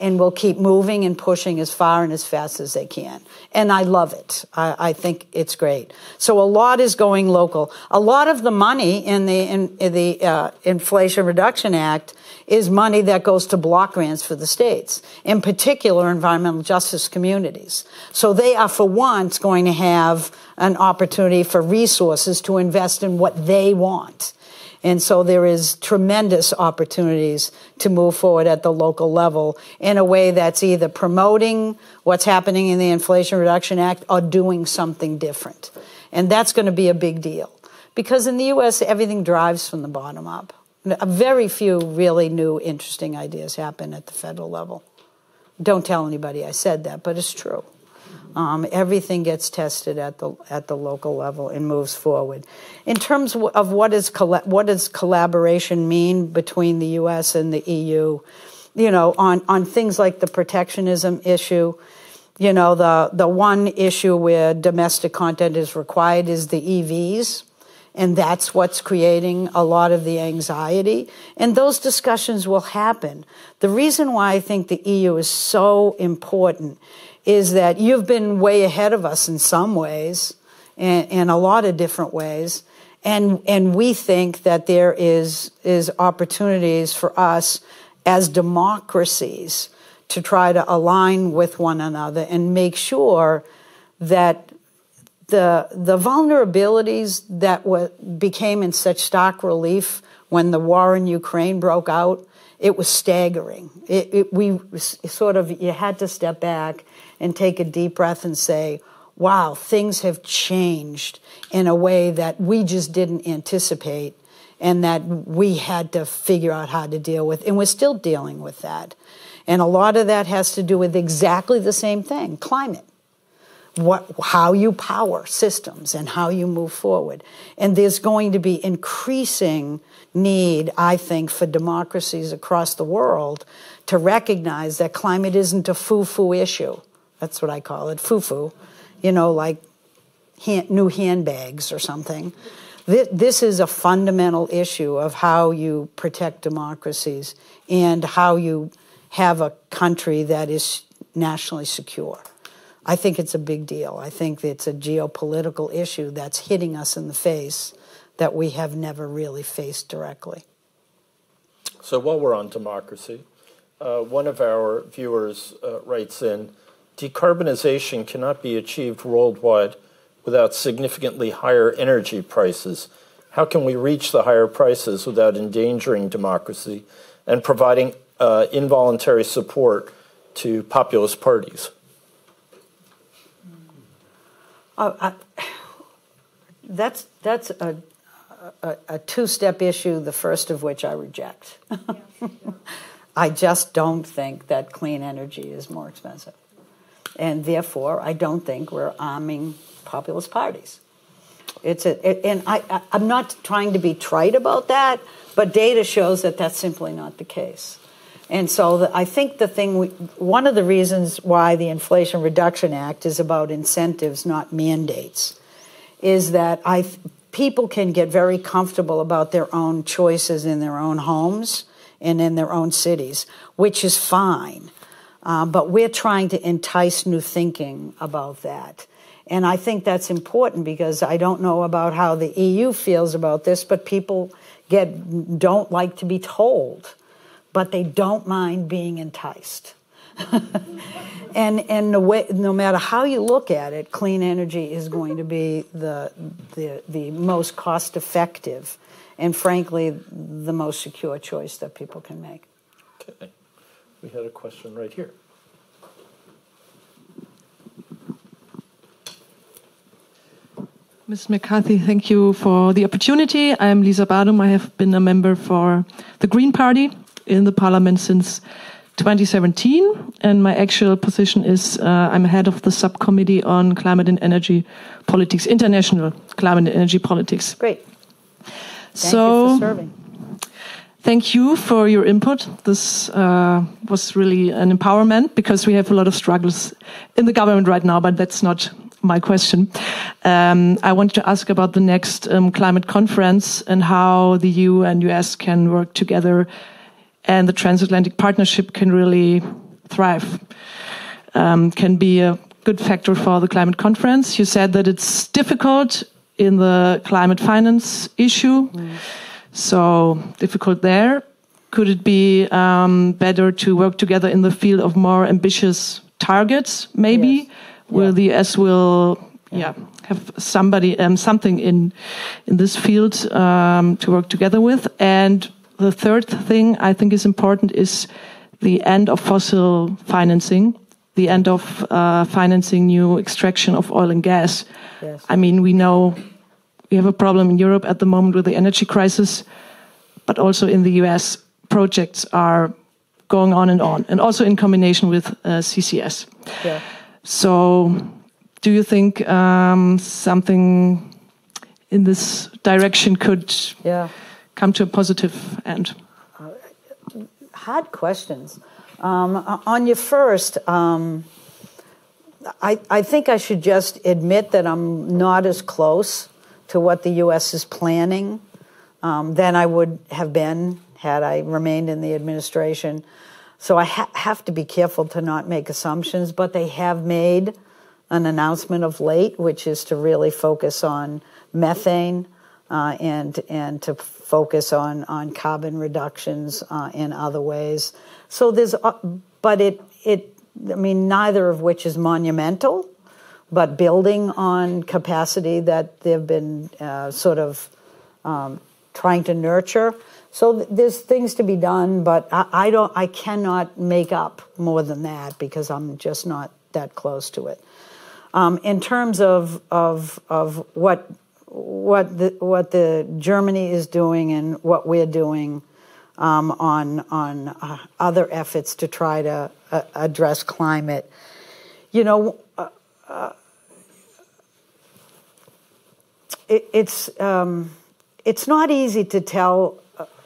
and will keep moving and pushing as far and as fast as they can. And I love it. I, I think it's great. So a lot is going local. A lot of the money in the in, in the uh, Inflation Reduction Act is money that goes to block grants for the states, in particular environmental justice communities. So they are, for once, going to have an opportunity for resources to invest in what they want. And so there is tremendous opportunities to move forward at the local level in a way that's either promoting what's happening in the Inflation Reduction Act or doing something different. And that's going to be a big deal. Because in the US, everything drives from the bottom up. Very few really new, interesting ideas happen at the federal level. Don't tell anybody I said that, but it's true. Um, everything gets tested at the at the local level and moves forward. In terms of what is what does collaboration mean between the U.S. and the EU, you know, on on things like the protectionism issue, you know, the the one issue where domestic content is required is the EVs And that's what's creating a lot of the anxiety. And those discussions will happen. The reason why I think the EU is so important is that you've been way ahead of us in some ways, in, in a lot of different ways. And, and we think that there is, is opportunities for us as democracies to try to align with one another and make sure that the the vulnerabilities that became in such stark relief when the war in Ukraine broke out, it was staggering. It, it, we sort of you had to step back and take a deep breath and say, "Wow, things have changed in a way that we just didn't anticipate." And that we had to figure out how to deal with, and we're still dealing with that. And a lot of that has to do with exactly the same thing climate what, how you power systems and how you move forward. And there's going to be increasing need, I think, for democracies across the world to recognize that climate isn't a foo-foo issue. That's what I call it, foo-foo. You know, like hand, new handbags or something. This, this is a fundamental issue of how you protect democracies and how you have a country that is nationally secure. I think it's a big deal. I think it's a geopolitical issue that's hitting us in the face that we have never really faced directly. So while we're on democracy, uh, one of our viewers uh, writes in decarbonization cannot be achieved worldwide without significantly higher energy prices. How can we reach the higher prices without endangering democracy and providing uh, involuntary support to populist parties? Uh, I, that's that's a, a, a two-step issue. The first of which I reject. I just don't think that clean energy is more expensive, and therefore I don't think we're arming populist parties. It's a, it, and I, I, I'm not trying to be trite about that, but data shows that that's simply not the case. And so the, I think the thing, we, one of the reasons why the Inflation Reduction Act is about incentives, not mandates, is that I, people can get very comfortable about their own choices in their own homes and in their own cities, which is fine. Um, but we're trying to entice new thinking about that. And I think that's important because I don't know about how the EU feels about this, but people get don't like to be told but they don't mind being enticed. and and the way, no matter how you look at it, clean energy is going to be the the, the most cost effective, and frankly, the most secure choice that people can make. Okay, we had a question right here. Ms. McCarthy, thank you for the opportunity. I'm Lisa Badum. I have been a member for the Green Party in the parliament since 2017, and my actual position is uh, I'm head of the subcommittee on climate and energy politics, international climate and energy politics. Great. Thank so, you for serving. Thank you for your input. This uh, was really an empowerment because we have a lot of struggles in the government right now, but that's not my question. Um, I wanted to ask about the next um, climate conference and how the EU and US can work together and the transatlantic partnership can really thrive. Um, can be a good factor for the climate conference. You said that it's difficult in the climate finance issue, mm. so difficult there. Could it be um, better to work together in the field of more ambitious targets? Maybe yes. where yeah. the US will, yeah. yeah have somebody um, something in in this field um, to work together with and the third thing I think is important is the end of fossil financing, the end of uh, financing new extraction of oil and gas. Yes. I mean, we know we have a problem in Europe at the moment with the energy crisis, but also in the US, projects are going on and on, and also in combination with uh, CCS. Yeah. So, do you think um, something in this direction could? Yeah come to a positive end? Uh, hard questions. Um, on your first, um, I, I think I should just admit that I'm not as close to what the U.S. is planning um, than I would have been had I remained in the administration. So I ha- have to be careful to not make assumptions, but they have made an announcement of late, which is to really focus on methane uh, and and to focus on on carbon reductions uh, in other ways. So there's, uh, but it it I mean neither of which is monumental, but building on capacity that they've been uh, sort of um, trying to nurture. So there's things to be done, but I, I don't I cannot make up more than that because I'm just not that close to it. Um, in terms of, of, of what, what, the, what the Germany is doing and what we're doing um, on, on uh, other efforts to try to uh, address climate, you know, uh, uh it, it's, um, it's not easy to tell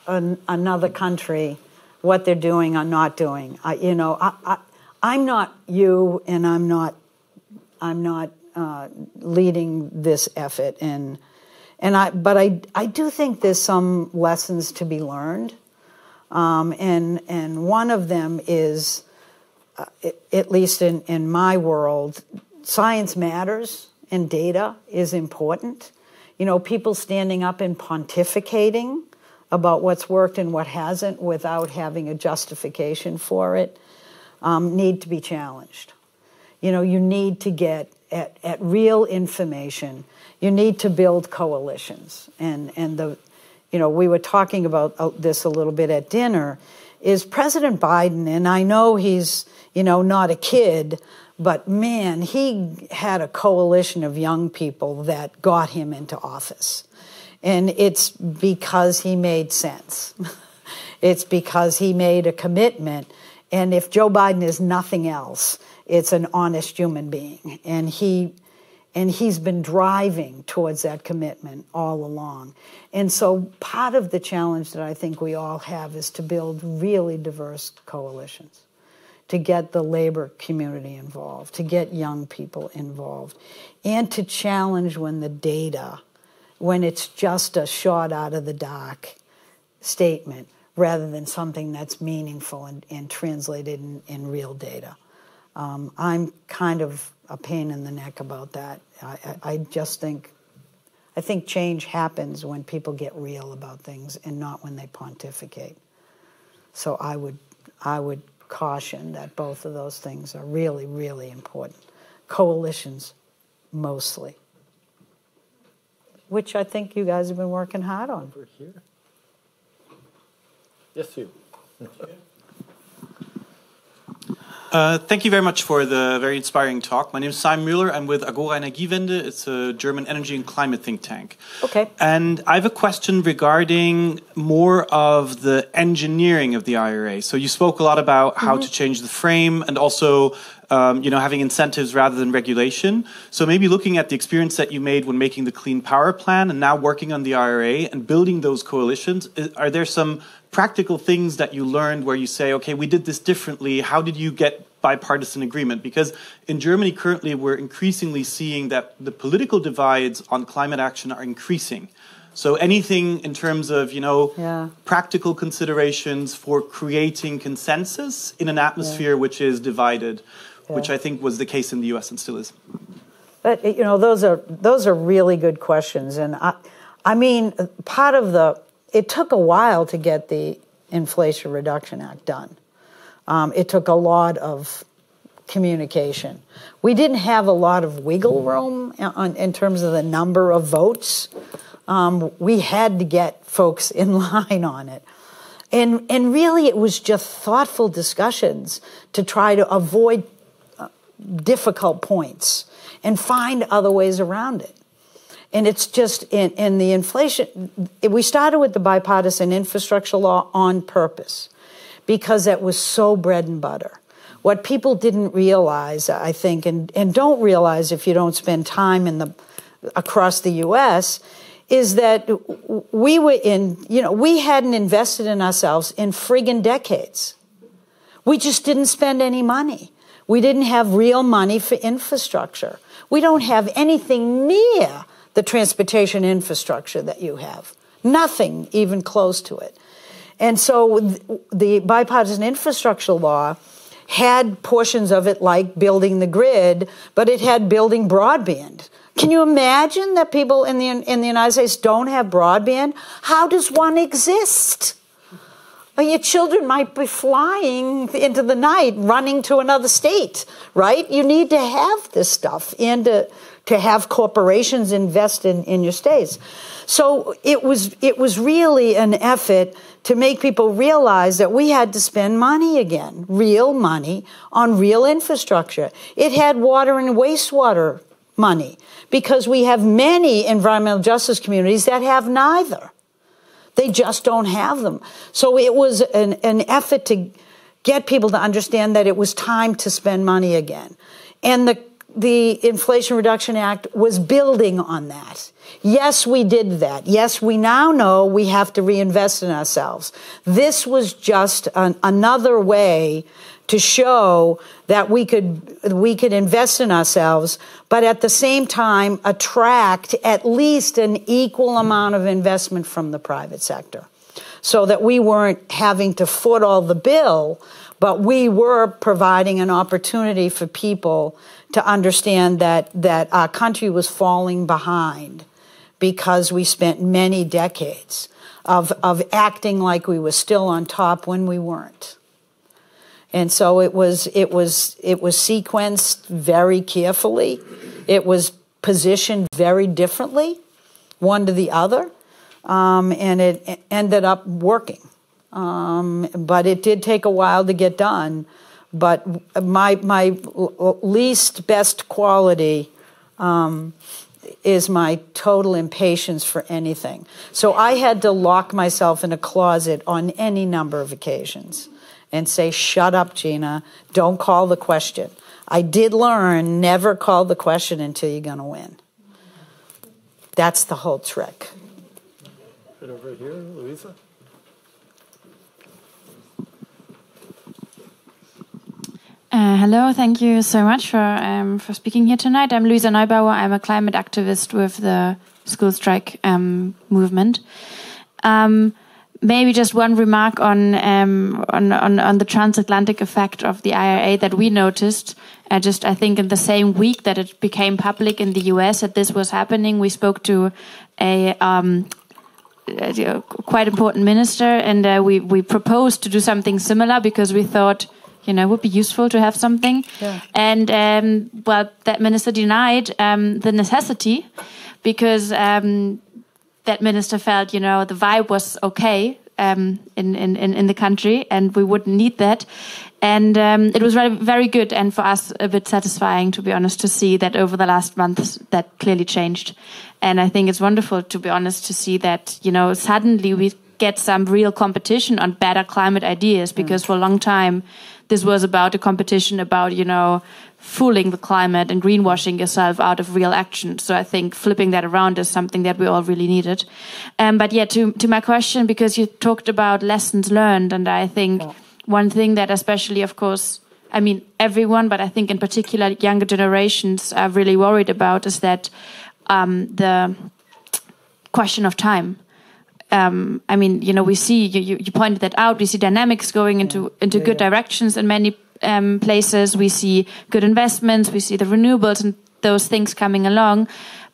an, another country what they're doing or not doing. You know, I, I, I'm not you and I'm not I'm not uh, leading this effort, and and I but I I do think there's some lessons to be learned, um, and and one of them is, uh, at least in in my world, science matters and data is important. You know, people standing up and pontificating about what's worked and what hasn't without having a justification for it um, need to be challenged. You know, you need to get at, at real information. You need to build coalitions. And, and the, you know, we were talking about uh, this a little bit at dinner, is President Biden, and I know he's, you know, not a kid, but man, he had a coalition of young people that got him into office. And it's because he made sense. it's because he made a commitment. And if Joe Biden is nothing else, it's an honest human being. And he and he's been driving towards that commitment all along. And so part of the challenge that I think we all have is to build really diverse coalitions, to get the labor community involved, to get young people involved, and to challenge when the data, when it's just a shot out of the dark statement rather than something that's meaningful and, and translated in, in real data. Um, I'm kind of a pain in the neck about that. I, I, I just think, I think change happens when people get real about things and not when they pontificate. So I would, I would caution that both of those things are really, really important. Coalitions, mostly, which I think you guys have been working hard on. Over here. Yes, you. Uh, thank you very much for the very inspiring talk. My name is Simon Müller. I'm with Agora Energiewende. It's a German energy and climate think tank. Okay. And I have a question regarding more of the engineering of the IRA. So you spoke a lot about how mm -hmm. to change the frame and also um, you know, having incentives rather than regulation. So maybe looking at the experience that you made when making the Clean Power Plan and now working on the IRA and building those coalitions, are there some practical things that you learned where you say, okay, we did this differently. How did you get bipartisan agreement? Because in Germany currently, we're increasingly seeing that the political divides on climate action are increasing. So anything in terms of you know yeah. practical considerations for creating consensus in an atmosphere yeah. which is divided, yeah. which I think was the case in the U.S. and still is. But you know those are those are really good questions, and I, I mean part of the it took a while to get the Inflation Reduction Act done. Um, it took a lot of communication. We didn't have a lot of wiggle room in, in terms of the number of votes. Um, we had to get folks in line on it. And, and really, it was just thoughtful discussions to try to avoid uh, difficult points and find other ways around it. And it's just in, in the inflation, we started with the bipartisan infrastructure law on purpose because that was so bread and butter. What people didn't realize, I think, and, and don't realize if you don't spend time in the across the US, is that we were in, you know, we hadn't invested in ourselves in friggin' decades. We just didn't spend any money. We didn't have real money for infrastructure. We don't have anything near the transportation infrastructure that you have. Nothing even close to it. And so the bipartisan infrastructure law had portions of it like building the grid, but it had building broadband. Can you imagine that people in the in the United States don't have broadband? How does one exist? your children might be flying into the night, running to another state, right? You need to have this stuff and to, to have corporations invest in, in your states. So it was, it was really an effort to make people realize that we had to spend money again, real money on real infrastructure. It had water and wastewater money because we have many environmental justice communities that have neither. They just don't have them. So it was an, an effort to get people to understand that it was time to spend money again. And the the Inflation Reduction Act was building on that. Yes, we did that. Yes, we now know we have to reinvest in ourselves. This was just an, another way to show that we could we could invest in ourselves, but at the same time attract at least an equal amount of investment from the private sector, so that we weren't having to foot all the bill, but we were providing an opportunity for people to understand that, that our country was falling behind because we spent many decades of, of acting like we were still on top when we weren't. And so it was, it was, it was sequenced very carefully. It was positioned very differently, one to the other. Um, and it ended up working. Um, but it did take a while to get done but my my least best quality um, is my total impatience for anything. So I had to lock myself in a closet on any number of occasions and say, "Shut up, Gina! Don't call the question." I did learn never call the question until you're going to win. That's the whole trick. Right over here, Luisa. Uh, hello, thank you so much for um, for speaking here tonight. I'm Luisa Neubauer. I'm a climate activist with the school strike um, movement. Um, maybe just one remark on, um, on, on on the transatlantic effect of the IRA that we noticed. Uh, just I think in the same week that it became public in the U.S. that this was happening, we spoke to a um, quite important minister, and uh, we we proposed to do something similar because we thought you know, would be useful to have something. Yeah. And um, well, that minister denied um, the necessity because um, that minister felt, you know, the vibe was okay um, in, in, in the country and we wouldn't need that. And um, it was very, very good and for us a bit satisfying, to be honest, to see that over the last months that clearly changed. And I think it's wonderful, to be honest, to see that, you know, suddenly we get some real competition on better climate ideas because mm. for a long time this was about a competition about, you know, fooling the climate and greenwashing yourself out of real action. So I think flipping that around is something that we all really needed. Um, but yeah, to, to my question, because you talked about lessons learned, and I think yeah. one thing that especially, of course, I mean, everyone, but I think in particular younger generations are really worried about is that um, the question of time um, I mean, you know, we see you, you pointed that out. We see dynamics going into into good directions in many um, places. We see good investments. We see the renewables and those things coming along,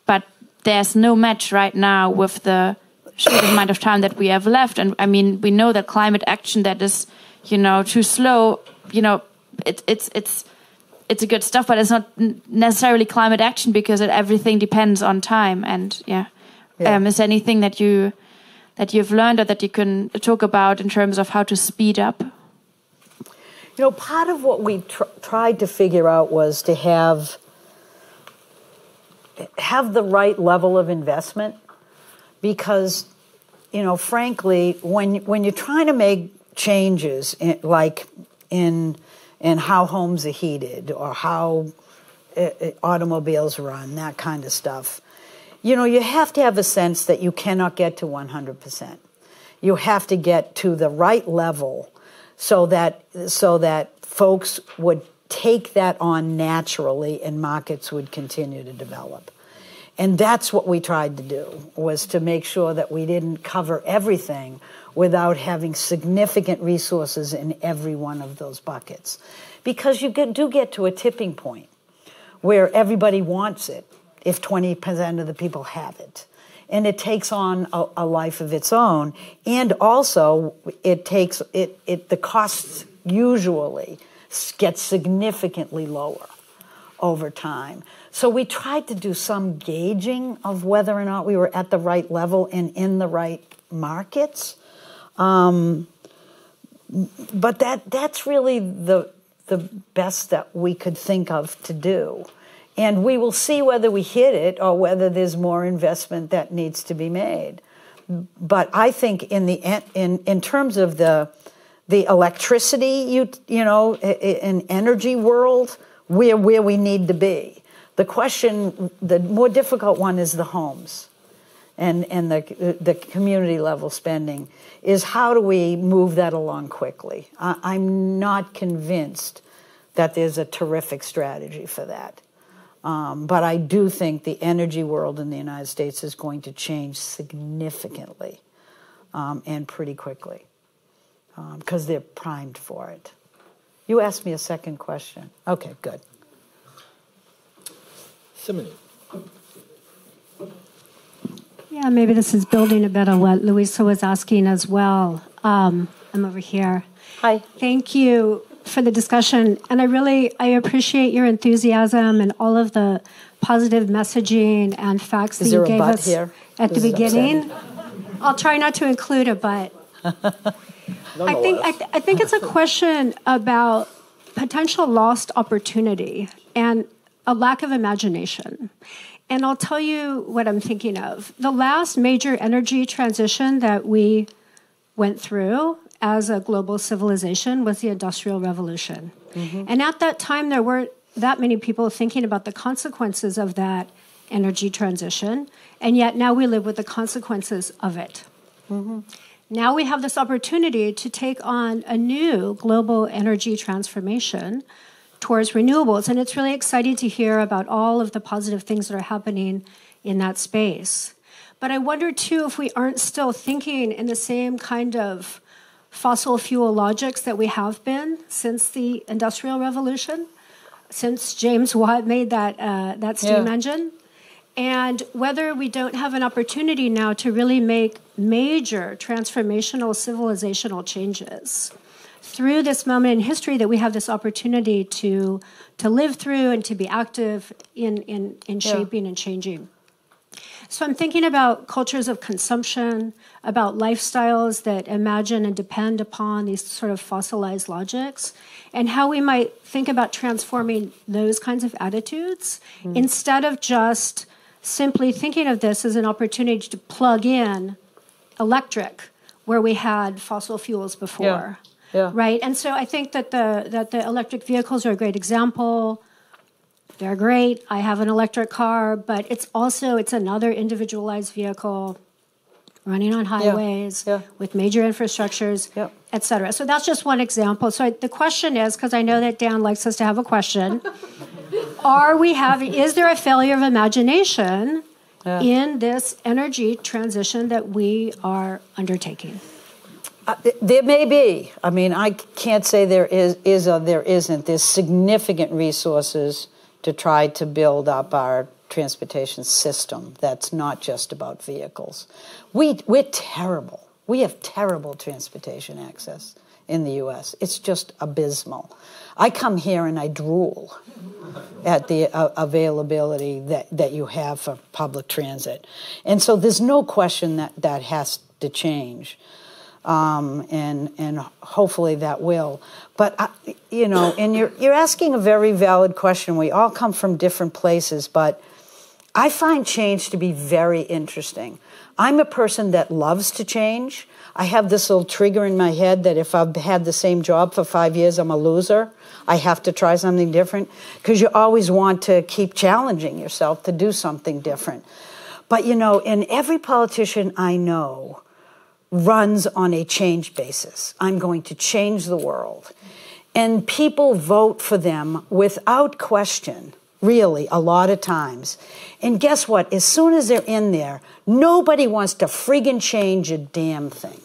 but there's no match right now with the short amount of time that we have left. And I mean, we know that climate action that is, you know, too slow. You know, it, it's it's it's a good stuff, but it's not necessarily climate action because it, everything depends on time. And yeah, yeah. Um, is there anything that you that you've learned or that you can talk about in terms of how to speed up? You know, part of what we tr- tried to figure out was to have have the right level of investment because you know frankly when when you're trying to make changes in, like in in how homes are heated or how uh, automobiles run that kind of stuff you know, you have to have a sense that you cannot get to 100%. You have to get to the right level so that so that folks would take that on naturally and markets would continue to develop. And that's what we tried to do was to make sure that we didn't cover everything without having significant resources in every one of those buckets. Because you get, do get to a tipping point where everybody wants it if 20% of the people have it. And it takes on a, a life of its own. And also, it takes it, it the costs usually get significantly lower over time. So we tried to do some gauging of whether or not we were at the right level and in the right markets. Um, but that that's really the the best that we could think of to do. And we will see whether we hit it or whether there's more investment that needs to be made. But I think in the in in terms of the the electricity you you know in energy world we're where we need to be the question, the more difficult one is the homes and, and the, the community level spending is how do we move that along quickly? I, I'm not convinced that there's a terrific strategy for that. Um, but I do think the energy world in the United States is going to change significantly um, and pretty quickly because um, they're primed for it. You asked me a second question. Okay, good. Simony. Yeah, maybe this is building a bit on what Luisa was asking as well. Um, I'm over here. Hi. Thank you for the discussion, and I really I appreciate your enthusiasm and all of the positive messaging and facts is that you gave us here? at this the beginning. I'll try not to include a but. I think I, th- I think it's a question about potential lost opportunity and a lack of imagination. And I'll tell you what I'm thinking of. The last major energy transition that we went through as a global civilization was the Industrial Revolution. Mm-hmm. And at that time, there weren't that many people thinking about the consequences of that energy transition. And yet now we live with the consequences of it. Mm-hmm. Now we have this opportunity to take on a new global energy transformation towards renewables. And it's really exciting to hear about all of the positive things that are happening in that space. But I wonder too if we aren't still thinking in the same kind of fossil fuel logics that we have been since the Industrial Revolution, since James Watt made that, uh, that steam yeah. engine. And whether we don't have an opportunity now to really make major transformational civilizational changes through this moment in history that we have this opportunity to to live through and to be active in in, in shaping yeah. and changing. So I'm thinking about cultures of consumption, about lifestyles that imagine and depend upon these sort of fossilized logics, and how we might think about transforming those kinds of attitudes mm. instead of just simply thinking of this as an opportunity to plug in electric where we had fossil fuels before. Yeah. Yeah. Right. And so I think that the that the electric vehicles are a great example. They're great. I have an electric car, but it's also it's another individualized vehicle running on highways yeah. Yeah. with major infrastructures, yeah. et cetera. So that's just one example. So I, the question is, because I know that Dan likes us to have a question, are we having? Is there a failure of imagination in this energy transition that we are undertaking? Uh, there may be. I mean, I can't say there is is or there isn't. There's significant resources to try to build up our transportation system. That's not just about vehicles. We we're terrible. We have terrible transportation access in the U.S. It's just abysmal. I come here and I drool at the uh, availability that, that you have for public transit. And so there's no question that that has to change um, and and hopefully that will. But I, you know, and you're you're asking a very valid question. We all come from different places, but I find change to be very interesting. I'm a person that loves to change. I have this little trigger in my head that if I've had the same job for five years, I'm a loser. I have to try something different because you always want to keep challenging yourself to do something different. But you know, in every politician I know, runs on a change basis. I'm going to change the world. And people vote for them without question really, a lot of times. And guess what? As soon as they're in there, nobody wants to friggin' change a damn thing.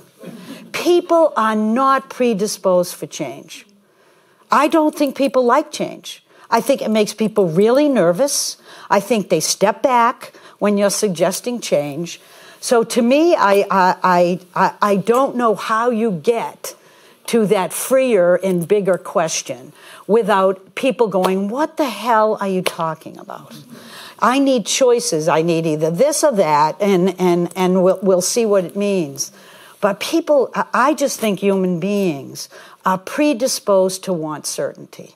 People are not predisposed for change. I don't think people like change. I think it makes people really nervous. I think they step back when you're suggesting change. So to me, I, I, I, I don't know how you get to that freer and bigger question without people going, What the hell are you talking about? I need choices. I need either this or that, and, and, and we'll, we'll see what it means. But people, I just think human beings are predisposed to want certainty.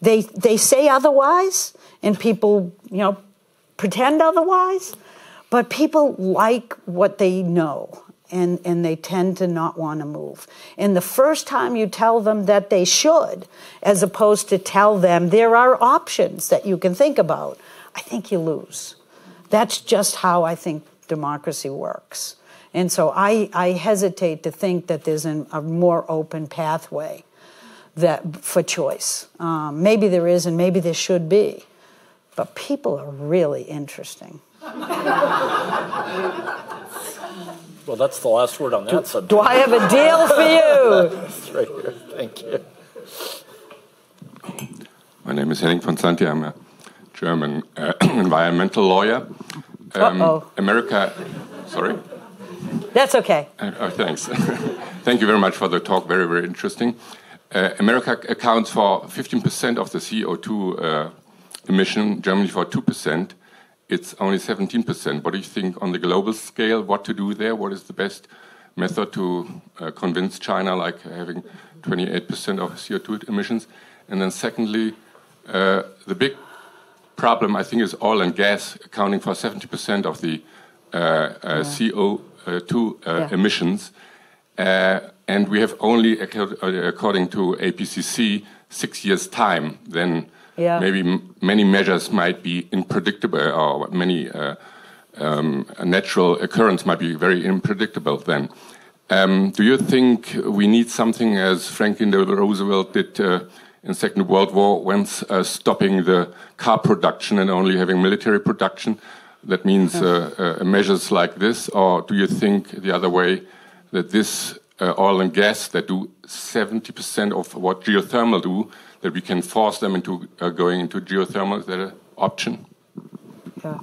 They, they say otherwise, and people, you know, pretend otherwise, but people like what they know and, and they tend to not want to move. And the first time you tell them that they should, as opposed to tell them there are options that you can think about, I think you lose. That's just how I think democracy works. And so I, I hesitate to think that there's an, a more open pathway that for choice. Um, maybe there is, and maybe there should be. But people are really interesting. Well, that's the last word on that do, subject. Do I have a deal for you? that's right here. Thank you. My name is Henning von Santi. I'm a German uh, environmental lawyer. Um, Uh-oh. America, sorry? That's okay. Uh, oh, thanks. Thank you very much for the talk. Very, very interesting. Uh, America accounts for 15% of the CO2 uh, emission, Germany for 2% it's only 17%. What do you think on the global scale? What to do there? What is the best method to uh, convince China, like having 28% of CO2 emissions? And then, secondly, uh, the big problem I think is oil and gas, accounting for 70% of the uh, uh yeah. CO2 uh, yeah. emissions. Uh, and we have only, according to IPCC, six years' time. Then yeah. maybe many measures might be unpredictable, or many uh, um, natural occurrence might be very unpredictable then. Um, do you think we need something as Franklin D. Roosevelt did uh, in Second World War, when uh, stopping the car production and only having military production? That means uh, uh, measures like this, or do you think the other way that this uh, oil and gas that do 70% of what geothermal do that we can force them into uh, going into geothermal? Is that an option? Yeah.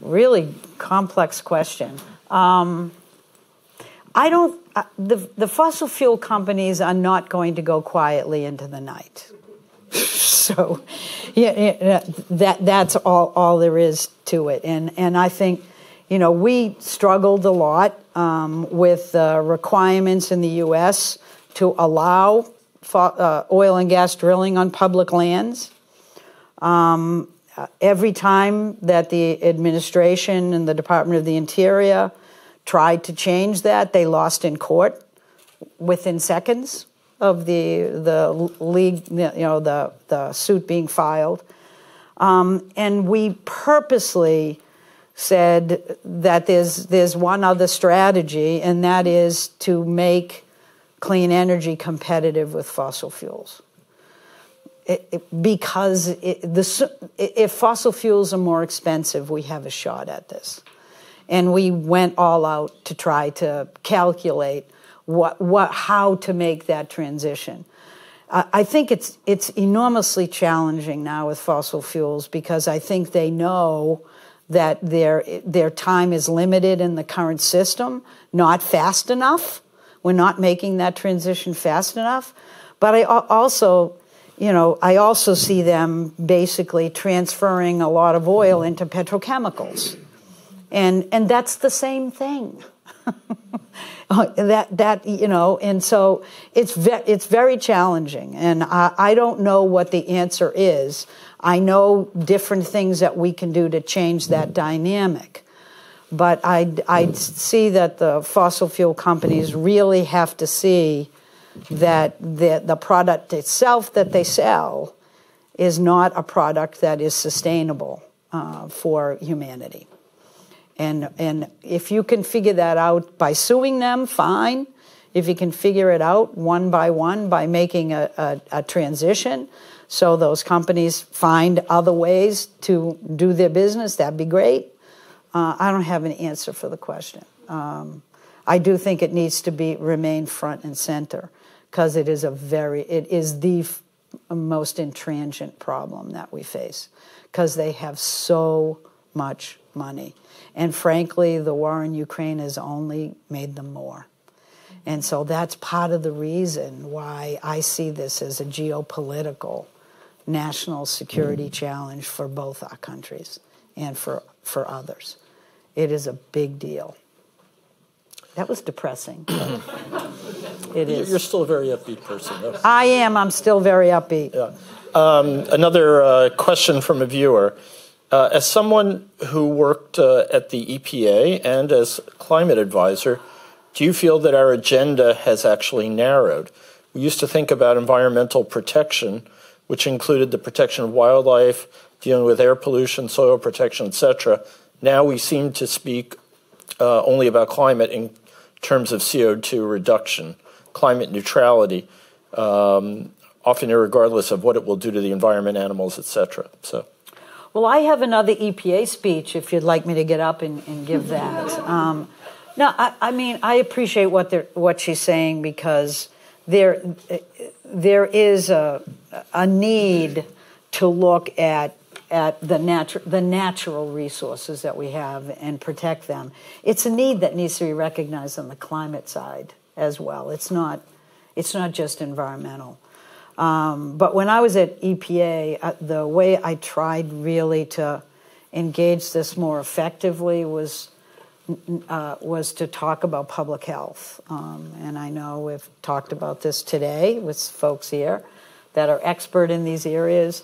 Really complex question. Um, I don't. Uh, the the fossil fuel companies are not going to go quietly into the night. so, yeah, yeah, that that's all all there is to it. And and I think, you know, we struggled a lot um, with the requirements in the U.S. to allow uh, oil and gas drilling on public lands. Um, every time that the administration and the Department of the Interior tried to change that, they lost in court within seconds of the the league, you know, the the suit being filed. Um, and we purposely said that there's there's one other strategy, and that is to make clean energy competitive with fossil fuels. It, it, because it, the, if fossil fuels are more expensive, we have a shot at this. And we went all out to try to calculate what, what, how to make that transition. I, I think it's, it's enormously challenging now with fossil fuels because I think they know that their, their time is limited in the current system, not fast enough we're not making that transition fast enough. But I also, you know, I also see them basically transferring a lot of oil into petrochemicals. And, and that's the same thing. that that you know and so it's ve- it's very challenging and I, I don't know what the answer is i know different things that we can do to change that dynamic but I, I see that the fossil fuel companies really have to see that the, the product itself that they sell is not a product that is sustainable uh, for humanity. And, and if you can figure that out by suing them, fine. If you can figure it out one by one by making a, a, a transition So those companies find other ways to do their business. That'd be great. Uh, I don't have an answer for the question. Um, I do think it needs to be remain front and center because it is a very it is the f- most intransient problem that we face because they have so much money. And frankly, the war in Ukraine has only made them more. And so that's part of the reason why I see this as a geopolitical national security challenge for both our countries and for, for others. It is a big deal. That was depressing. it is. You're still a very upbeat person, though. I am. I'm still very upbeat. Yeah. Um, another uh, question from a viewer. Uh, as someone who worked uh, at the EPA and as climate advisor, do you feel that our agenda has actually narrowed? We used to think about environmental protection, which included the protection of wildlife, dealing with air pollution, soil protection, etc. Now we seem to speak uh, only about climate in terms of CO2 reduction, climate neutrality, um, often regardless of what it will do to the environment, animals, etc. So. Well, I have another EPA speech if you'd like me to get up and, and give that. Um, no, I, I, mean I appreciate what what she's saying because there there is a a need to look at at the natural the natural resources that we have and protect them. It's a need that needs to be recognized on the climate side as well. It's not it's not just environmental. Um, but when I was at EPA, uh, the way I tried really to engage this more effectively was uh, was to talk about public health. Um, and I know we've talked about this today with folks here that are expert in these areas.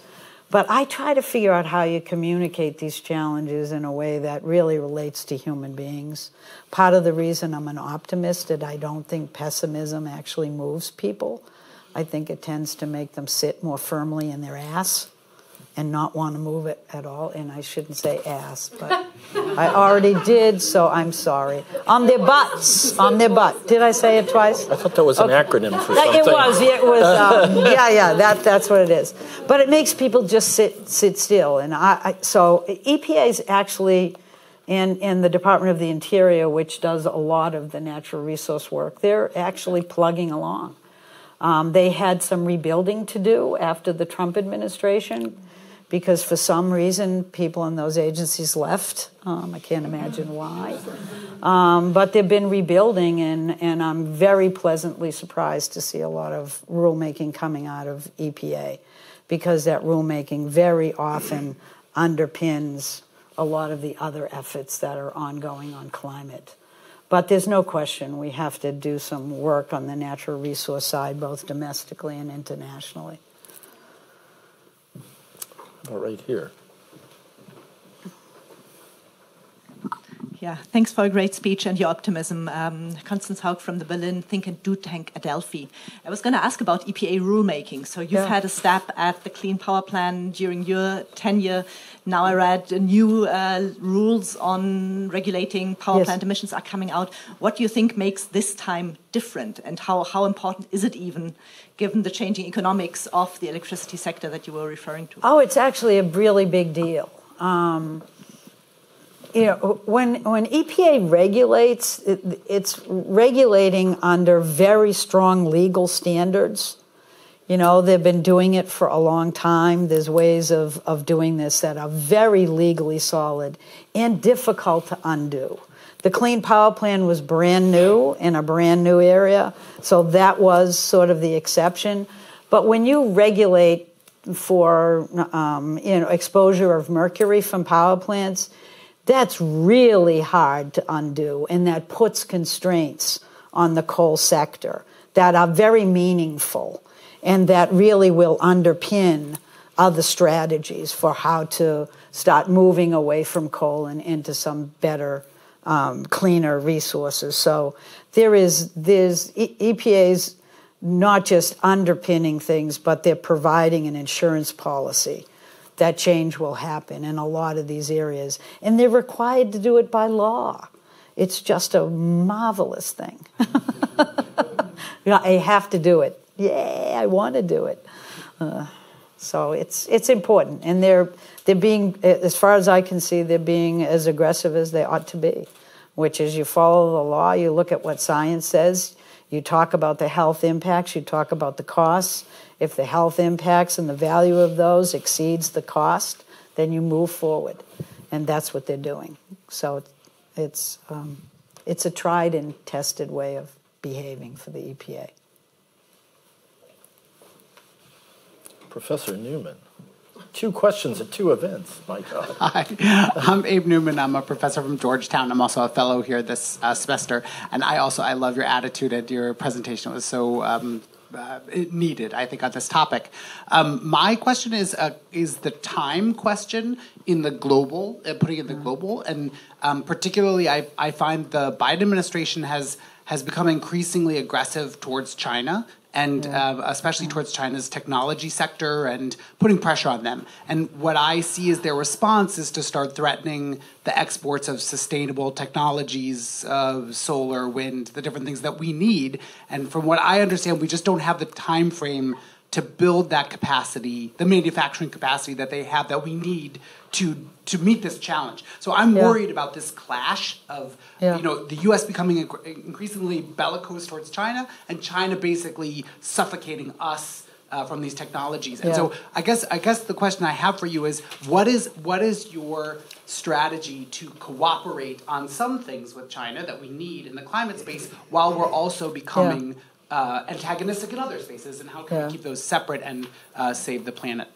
But I try to figure out how you communicate these challenges in a way that really relates to human beings. Part of the reason I'm an optimist is I don't think pessimism actually moves people. I think it tends to make them sit more firmly in their ass and not want to move it at all. And I shouldn't say ass, but I already did, so I'm sorry. On their butts, on their butt. Did I say it twice? I thought that was an acronym for something. It was. It was. Um, yeah, yeah. That that's what it is. But it makes people just sit sit still. And I, I so EPA is actually. And, and the Department of the Interior, which does a lot of the natural resource work, they're actually plugging along. Um, they had some rebuilding to do after the Trump administration because for some reason people in those agencies left. Um, I can't imagine why. Um, but they've been rebuilding, and, and I'm very pleasantly surprised to see a lot of rulemaking coming out of EPA because that rulemaking very often underpins a lot of the other efforts that are ongoing on climate. But there's no question we have to do some work on the natural resource side, both domestically and internationally right here. Yeah, thanks for a great speech and your optimism. Um, Constance Haug from the Berlin Think and Do Tank Adelphi. I was going to ask about EPA rulemaking. So you've yeah. had a stab at the Clean Power Plan during your tenure. Now I read new uh, rules on regulating power yes. plant emissions are coming out. What do you think makes this time different, and how, how important is it even, given the changing economics of the electricity sector that you were referring to? Oh, it's actually a really big deal. Um, you know, when when EPA regulates, it, it's regulating under very strong legal standards. You know, they've been doing it for a long time. There's ways of, of doing this that are very legally solid and difficult to undo. The Clean Power Plan was brand new in a brand new area, so that was sort of the exception. But when you regulate for um, you know exposure of mercury from power plants, that's really hard to undo, and that puts constraints on the coal sector that are very meaningful and that really will underpin other strategies for how to start moving away from coal and into some better, um, cleaner resources. So there is there's EPA's not just underpinning things, but they're providing an insurance policy that change will happen in a lot of these areas. And they're required to do it by law. It's just a marvelous thing. I have to do it. Yay, I want to do it. Uh, So it's it's important, and they're they're being, as far as I can see, they're being as aggressive as they ought to be, which is you follow the law, you look at what science says, you talk about the health impacts, you talk about the costs. If the health impacts and the value of those exceeds the cost, then you move forward, and that's what they're doing. So it's um, it's a tried and tested way of behaving for the EPA. Professor Newman. Two questions at two events. My God. Hi, I'm Abe Newman. I'm a professor from Georgetown. I'm also a fellow here this uh, semester, and I also I love your attitude and your presentation. It was so um, uh, needed, I think, on this topic. Um, my question is uh, is the time question in the global, uh, putting in the global, and um, particularly, I, I find the Biden administration has has become increasingly aggressive towards China and yeah. uh, especially towards China's technology sector and putting pressure on them. And what I see as their response is to start threatening the exports of sustainable technologies, of solar, wind, the different things that we need. And from what I understand, we just don't have the time frame to build that capacity, the manufacturing capacity that they have that we need to to meet this challenge. So I'm yeah. worried about this clash of yeah. you know the U.S. becoming increasingly bellicose towards China, and China basically suffocating us. Uh, from these technologies, and yeah. so I guess I guess the question I have for you is what is what is your strategy to cooperate on some things with China that we need in the climate space, while we're also becoming uh, antagonistic in other spaces, and how can we keep those separate and uh, save the planet?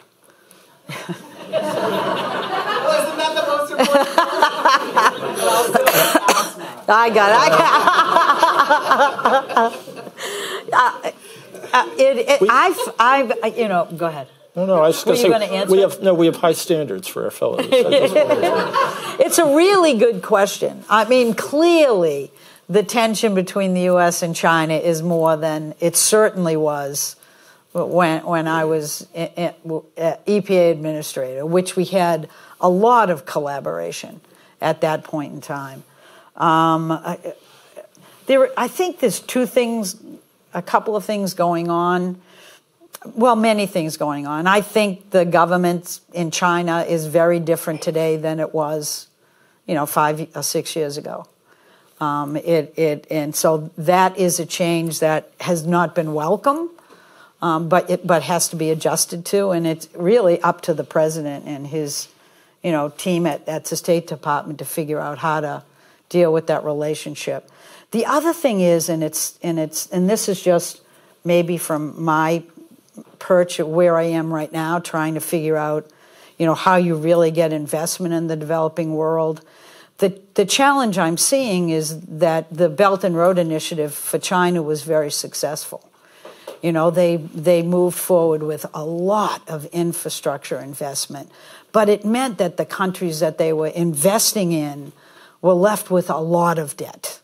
well, isn't that the most important I got it. I got uh, uh, it, it I've, I've, you know, go ahead. No, no, I was going to say we have no, we have high standards for our fellows. it's a really good question. I mean, clearly, the tension between the U.S. and China is more than it certainly was when when I was EPA administrator, which we had a lot of collaboration at that point in time. Um, I, there, I think there's two things, a couple of things going on. Well, many things going on. I think the government in China is very different today than it was, you know, five or uh, six years ago. Um, it, it, and so that is a change that has not been welcome, um, but it, but has to be adjusted to, and it's really up to the president and his, you know, team at, at the State Department to figure out how to deal with that relationship. The other thing is, and it's and it's and this is just maybe from my perch at where I am right now, trying to figure out, you know, how you really get investment in the developing world the, the challenge I'm seeing is that the Belt and Road Initiative for China was very successful. You know, they, they moved forward with a lot of infrastructure investment, but it meant that the countries that they were investing in were left with a lot of debt.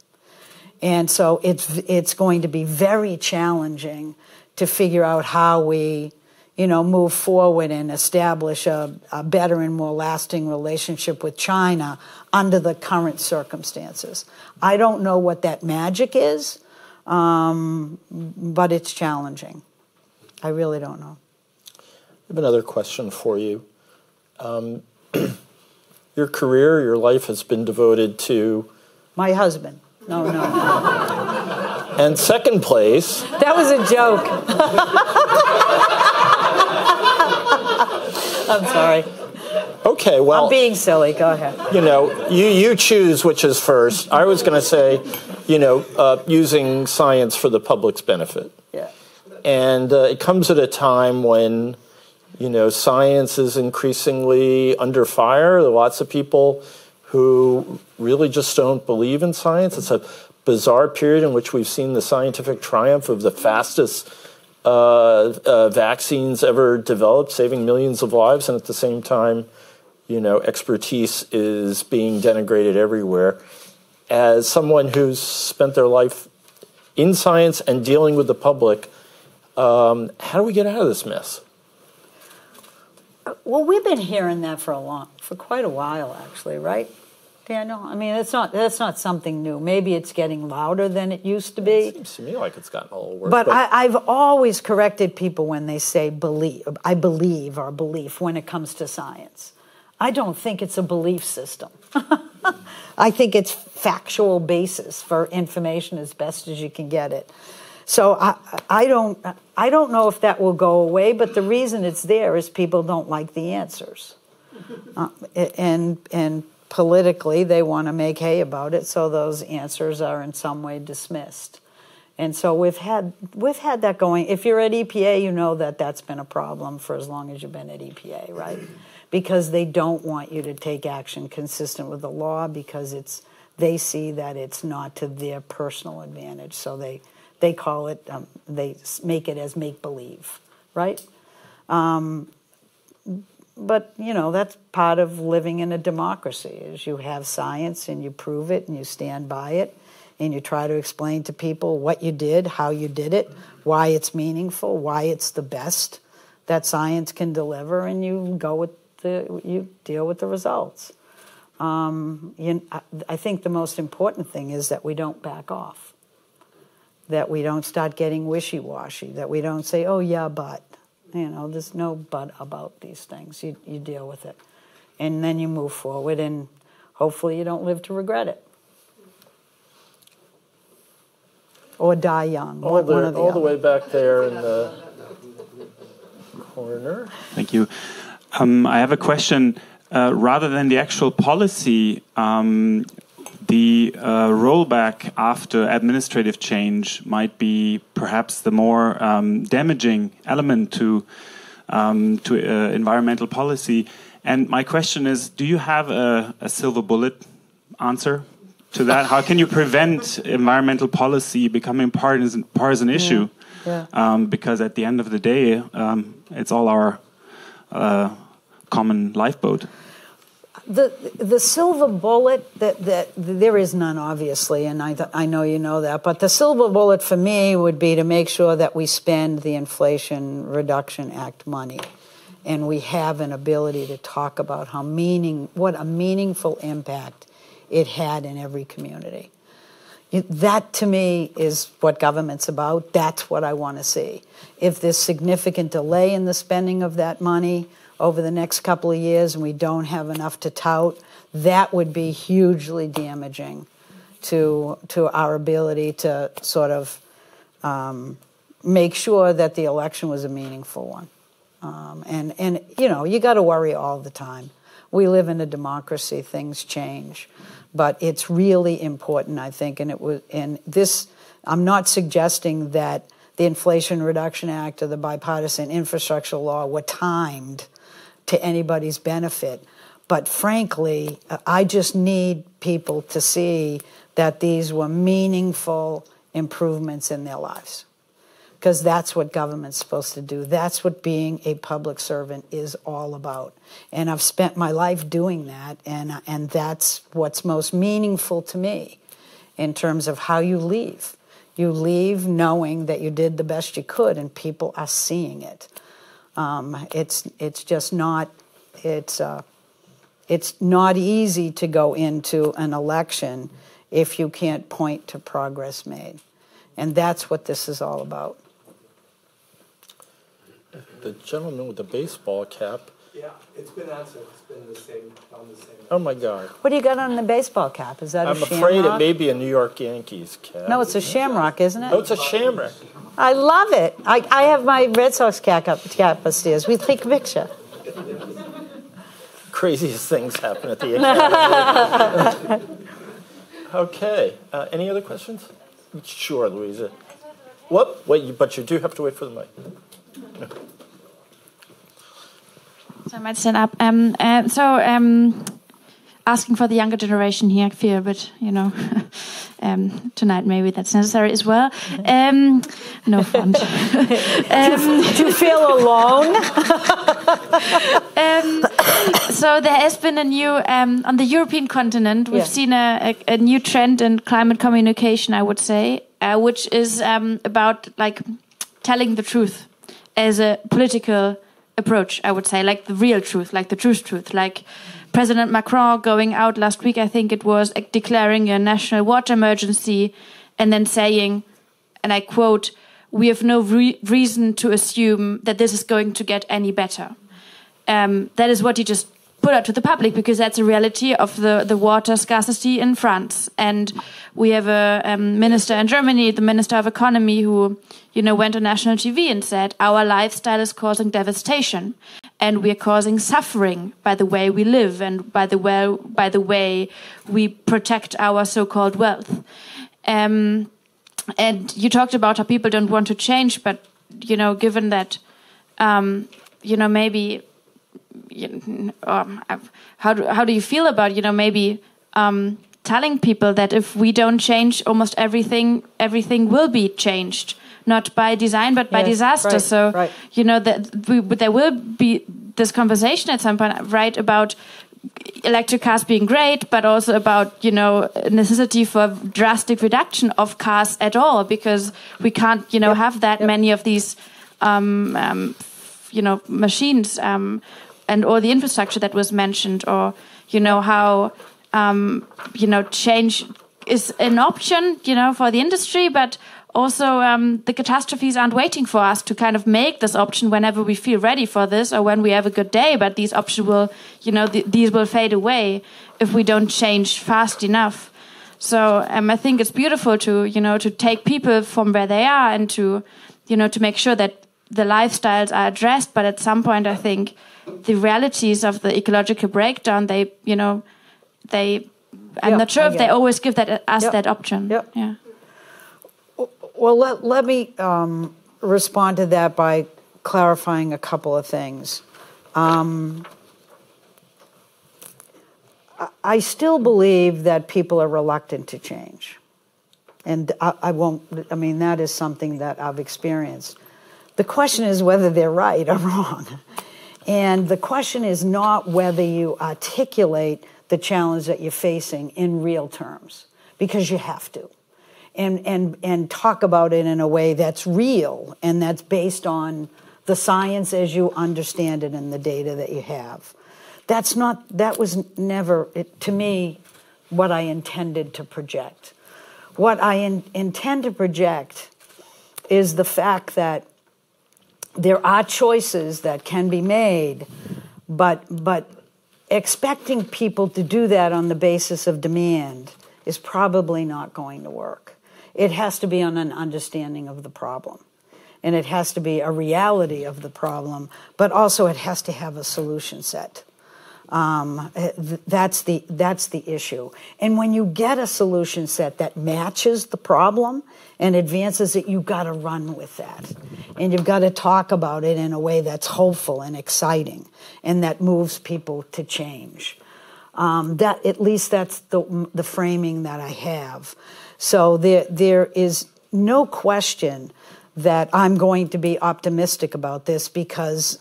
And so it's, it's going to be very challenging to figure out how we you know, move forward and establish a, a, better and more lasting relationship with China under the current circumstances. I don't know what that magic is, um, but it's challenging. I really don't know. I have another question for you. Um, your career, your life has been devoted to my husband. No, no. no. and second place. That was a joke. I'm sorry. Okay, well. I'm being silly. Go ahead. You know, you, you choose which is first. I was going to say, you know, uh, using science for the public's benefit. Yeah. And uh, it comes at a time when, you know, science is increasingly under fire. There are lots of people who really just don't believe in science. It's a bizarre period in which we've seen the scientific triumph of the fastest uh, uh, vaccines ever developed, saving millions of lives, and at the same time, you know, expertise is being denigrated everywhere. As someone who's spent their life in science and dealing with the public, um, how do we get out of this mess? Well, we've been hearing that for a long, for quite a while, actually, right? Daniel? I mean, it's not that's not something new. Maybe it's getting louder than it used to be. It seems to me like it's gotten a little worse. But, but I, have always corrected people when they say believe. I believe or belief when it comes to science. I don't think it's a belief system. I think it's factual basis for information as best as you can get it. So I, I don't I don't know if that will go away, but the reason it's there is people don't like the answers, uh, and and politically they want to make hay about it, so those answers are in some way dismissed. And so we've had we've had that going. If you're at EPA, you know that that's been a problem for as long as you've been at EPA, right? Because they don't want you to take action consistent with the law because it's they see that it's not to their personal advantage. So they they call it, um, they make it as make believe, right? Um, but you know that's part of living in a democracy is you have science and you prove it and you stand by it and you try to explain to people what you did how you did it why it's meaningful why it's the best that science can deliver and you go with the you deal with the results um, you, I think the most important thing is that we don't back off that we don't start getting wishy washy, that we don't say, oh, yeah, but. You know, there's no but about these things. You, you deal with it. And then you move forward, and hopefully you don't live to regret it. Or die young. All, the, the all the way back there in the corner. Thank you. Um, I have a question. Uh, rather than the actual policy, um, the uh, rollback after administrative change might be perhaps the more um, damaging element to um, to uh, environmental policy. And my question is: Do you have a, a silver bullet answer to that? How can you prevent environmental policy becoming partisan partisan issue? Yeah. Um, because at the end of the day, um, it's all our uh, common lifeboat? The the silver bullet that that there is none obviously and I I know you know that but the silver bullet for me would be to make sure that we spend the inflation reduction act money and we have an ability to talk about how meaning what a meaningful impact it had in every community that to me is what government's about that's what I want to see if there's significant delay in the spending of that money over the next couple of years and we don't have enough to tout, that would be hugely damaging to to our ability to sort of um, make sure that the election was a meaningful one. Um, and and you know you got to worry all the time. We live in a democracy; things change, but it's really important, I think. And it was and this. I'm not suggesting that the Inflation Reduction Act or the bipartisan infrastructure law were timed to anybody's benefit. But frankly, I just need people to see that these were meaningful improvements in their lives. Because that's what government's supposed to do. That's what being a public servant is all about. And I've spent my life doing that, and, and that's what's most meaningful to me in terms of how you leave. You leave knowing that you did the best you could, and people are seeing it. Um, it's it's just not it's uh, it's not easy to go into an election if you can't point to progress made, and that's what this is all about. The gentleman with the baseball cap. Yeah, it's been answered. It's been the same, on the same. Oh my God! What do you got on the baseball cap? Is that I'm a shamrock? afraid it may be a New York Yankees cap. No, it's a shamrock, isn't it? Oh, it's a shamrock. I love it. I, I have my Red Sox cap, up, cap upstairs. We take a picture. Craziest things happen at the Academy. okay. Uh, any other questions? Sure, Luisa. What? Wait, but you do have to wait for the mic. So I might stand up. Um, uh, so um, asking for the younger generation here, fear, but you know, um, tonight maybe that's necessary as well. Um, no fun. um, you feel alone? um, so there has been a new um, on the European continent. We've yeah. seen a, a, a, new trend in climate communication, I would say, uh, which is um, about like telling the truth as a political approach. I would say, like the real truth, like the truth, truth, like President Macron going out last week. I think it was declaring a national water emergency, and then saying, and I quote, "We have no re reason to assume that this is going to get any better." Um, that is what he just put out to the public because that's a reality of the, the water scarcity in France. And we have a um, minister in Germany, the minister of economy, who you know went on national TV and said our lifestyle is causing devastation, and we are causing suffering by the way we live and by the way by the way we protect our so-called wealth. Um, and you talked about how people don't want to change, but you know, given that, um, you know, maybe um, how do how do you feel about you know maybe um, telling people that if we don't change almost everything everything will be changed not by design but by yes, disaster right, so right. you know that we, there will be this conversation at some point right about electric cars being great but also about you know necessity for drastic reduction of cars at all because we can't you know yep. have that yep. many of these um, um, you know machines um, and all the infrastructure that was mentioned, or you know how um, you know change is an option, you know, for the industry, but also um, the catastrophes aren't waiting for us to kind of make this option whenever we feel ready for this or when we have a good day. But these options will, you know, th these will fade away if we don't change fast enough. So um, I think it's beautiful to, you know, to take people from where they are and to, you know, to make sure that the lifestyles are addressed. But at some point, I think the realities of the ecological breakdown, they, you know, they, I'm not sure if they always give that us yep. that option. Yep. Yeah. Well, let, let me um, respond to that by clarifying a couple of things. Um, I still believe that people are reluctant to change. And I, I, won't, I mean, that is something that I've experienced. The question is whether they're right or wrong. And the question is not whether you articulate the challenge that you're facing in real terms, because you have to. And, and, and talk about it in a way that's real and that's based on the science as you understand it and the data that you have. That's not, that was never, it, to me, what I intended to project. What I in, intend to project is the fact that there are choices that can be made, but, but expecting people to do that on the basis of demand is probably not going to work. It has to be on an understanding of the problem. And it has to be a reality of the problem, but also it has to have a solution set. Um, that's the that's the issue. And when you get a solution set that matches the problem and advances it, you've got to run with that, and you've got to talk about it in a way that's hopeful and exciting, and that moves people to change. Um, that at least that's the the framing that I have. So there there is no question that I'm going to be optimistic about this because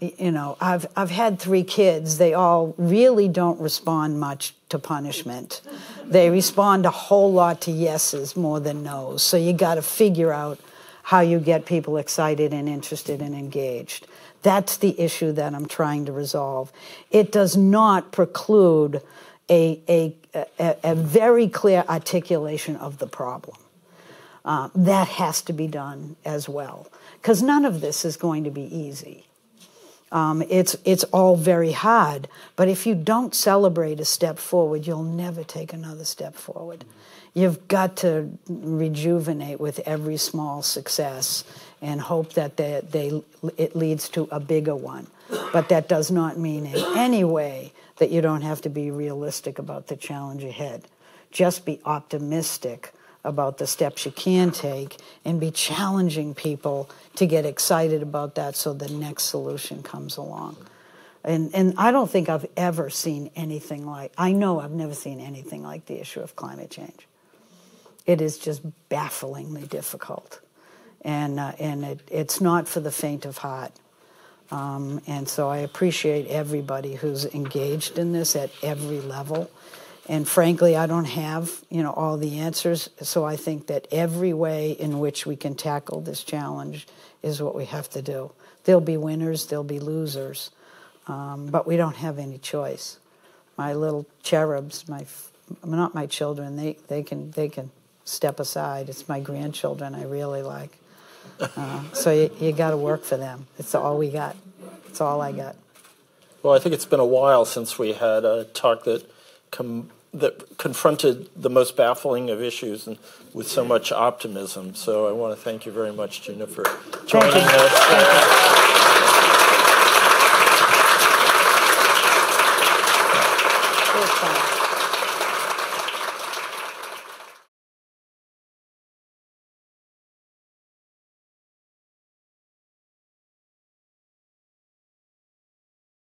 you know, I've I've had three kids. They all really don't respond much to punishment. They respond a whole lot to yeses more than nos. So you got to figure out how you get people excited and interested and engaged. That's the issue that I'm trying to resolve. It does not preclude a a a, a very clear articulation of the problem. Uh, that has to be done as well, because none of this is going to be easy. Um, it's it's all very hard, but if you don't celebrate a step forward, you'll never take another step forward. You've got to rejuvenate with every small success and hope that they, they it leads to a bigger one. But that does not mean in any way that you don't have to be realistic about the challenge ahead. Just be optimistic about the steps you can take and be challenging people to get excited about that so the next solution comes along. And, and I don't think I've ever seen anything like, I know I've never seen anything like the issue of climate change. It is just bafflingly difficult. And, uh, and it, it's not for the faint of heart. Um, and so I appreciate everybody who's engaged in this at every level. And frankly, I don't have, you know, all the answers. So I think that every way in which we can tackle this challenge is what we have to do. there'll be winners, there'll be losers, um, but we don't have any choice. My little cherubs, my not my children, they, they can they can step aside. It's my grandchildren I really like. Uh, so you, you got to work for them. It's all we got. It's all I got. Well, I think it's been a while since we had a talk that com- that confronted the most baffling of issues and with so much optimism. So I want to thank you very much, Gina, for joining us.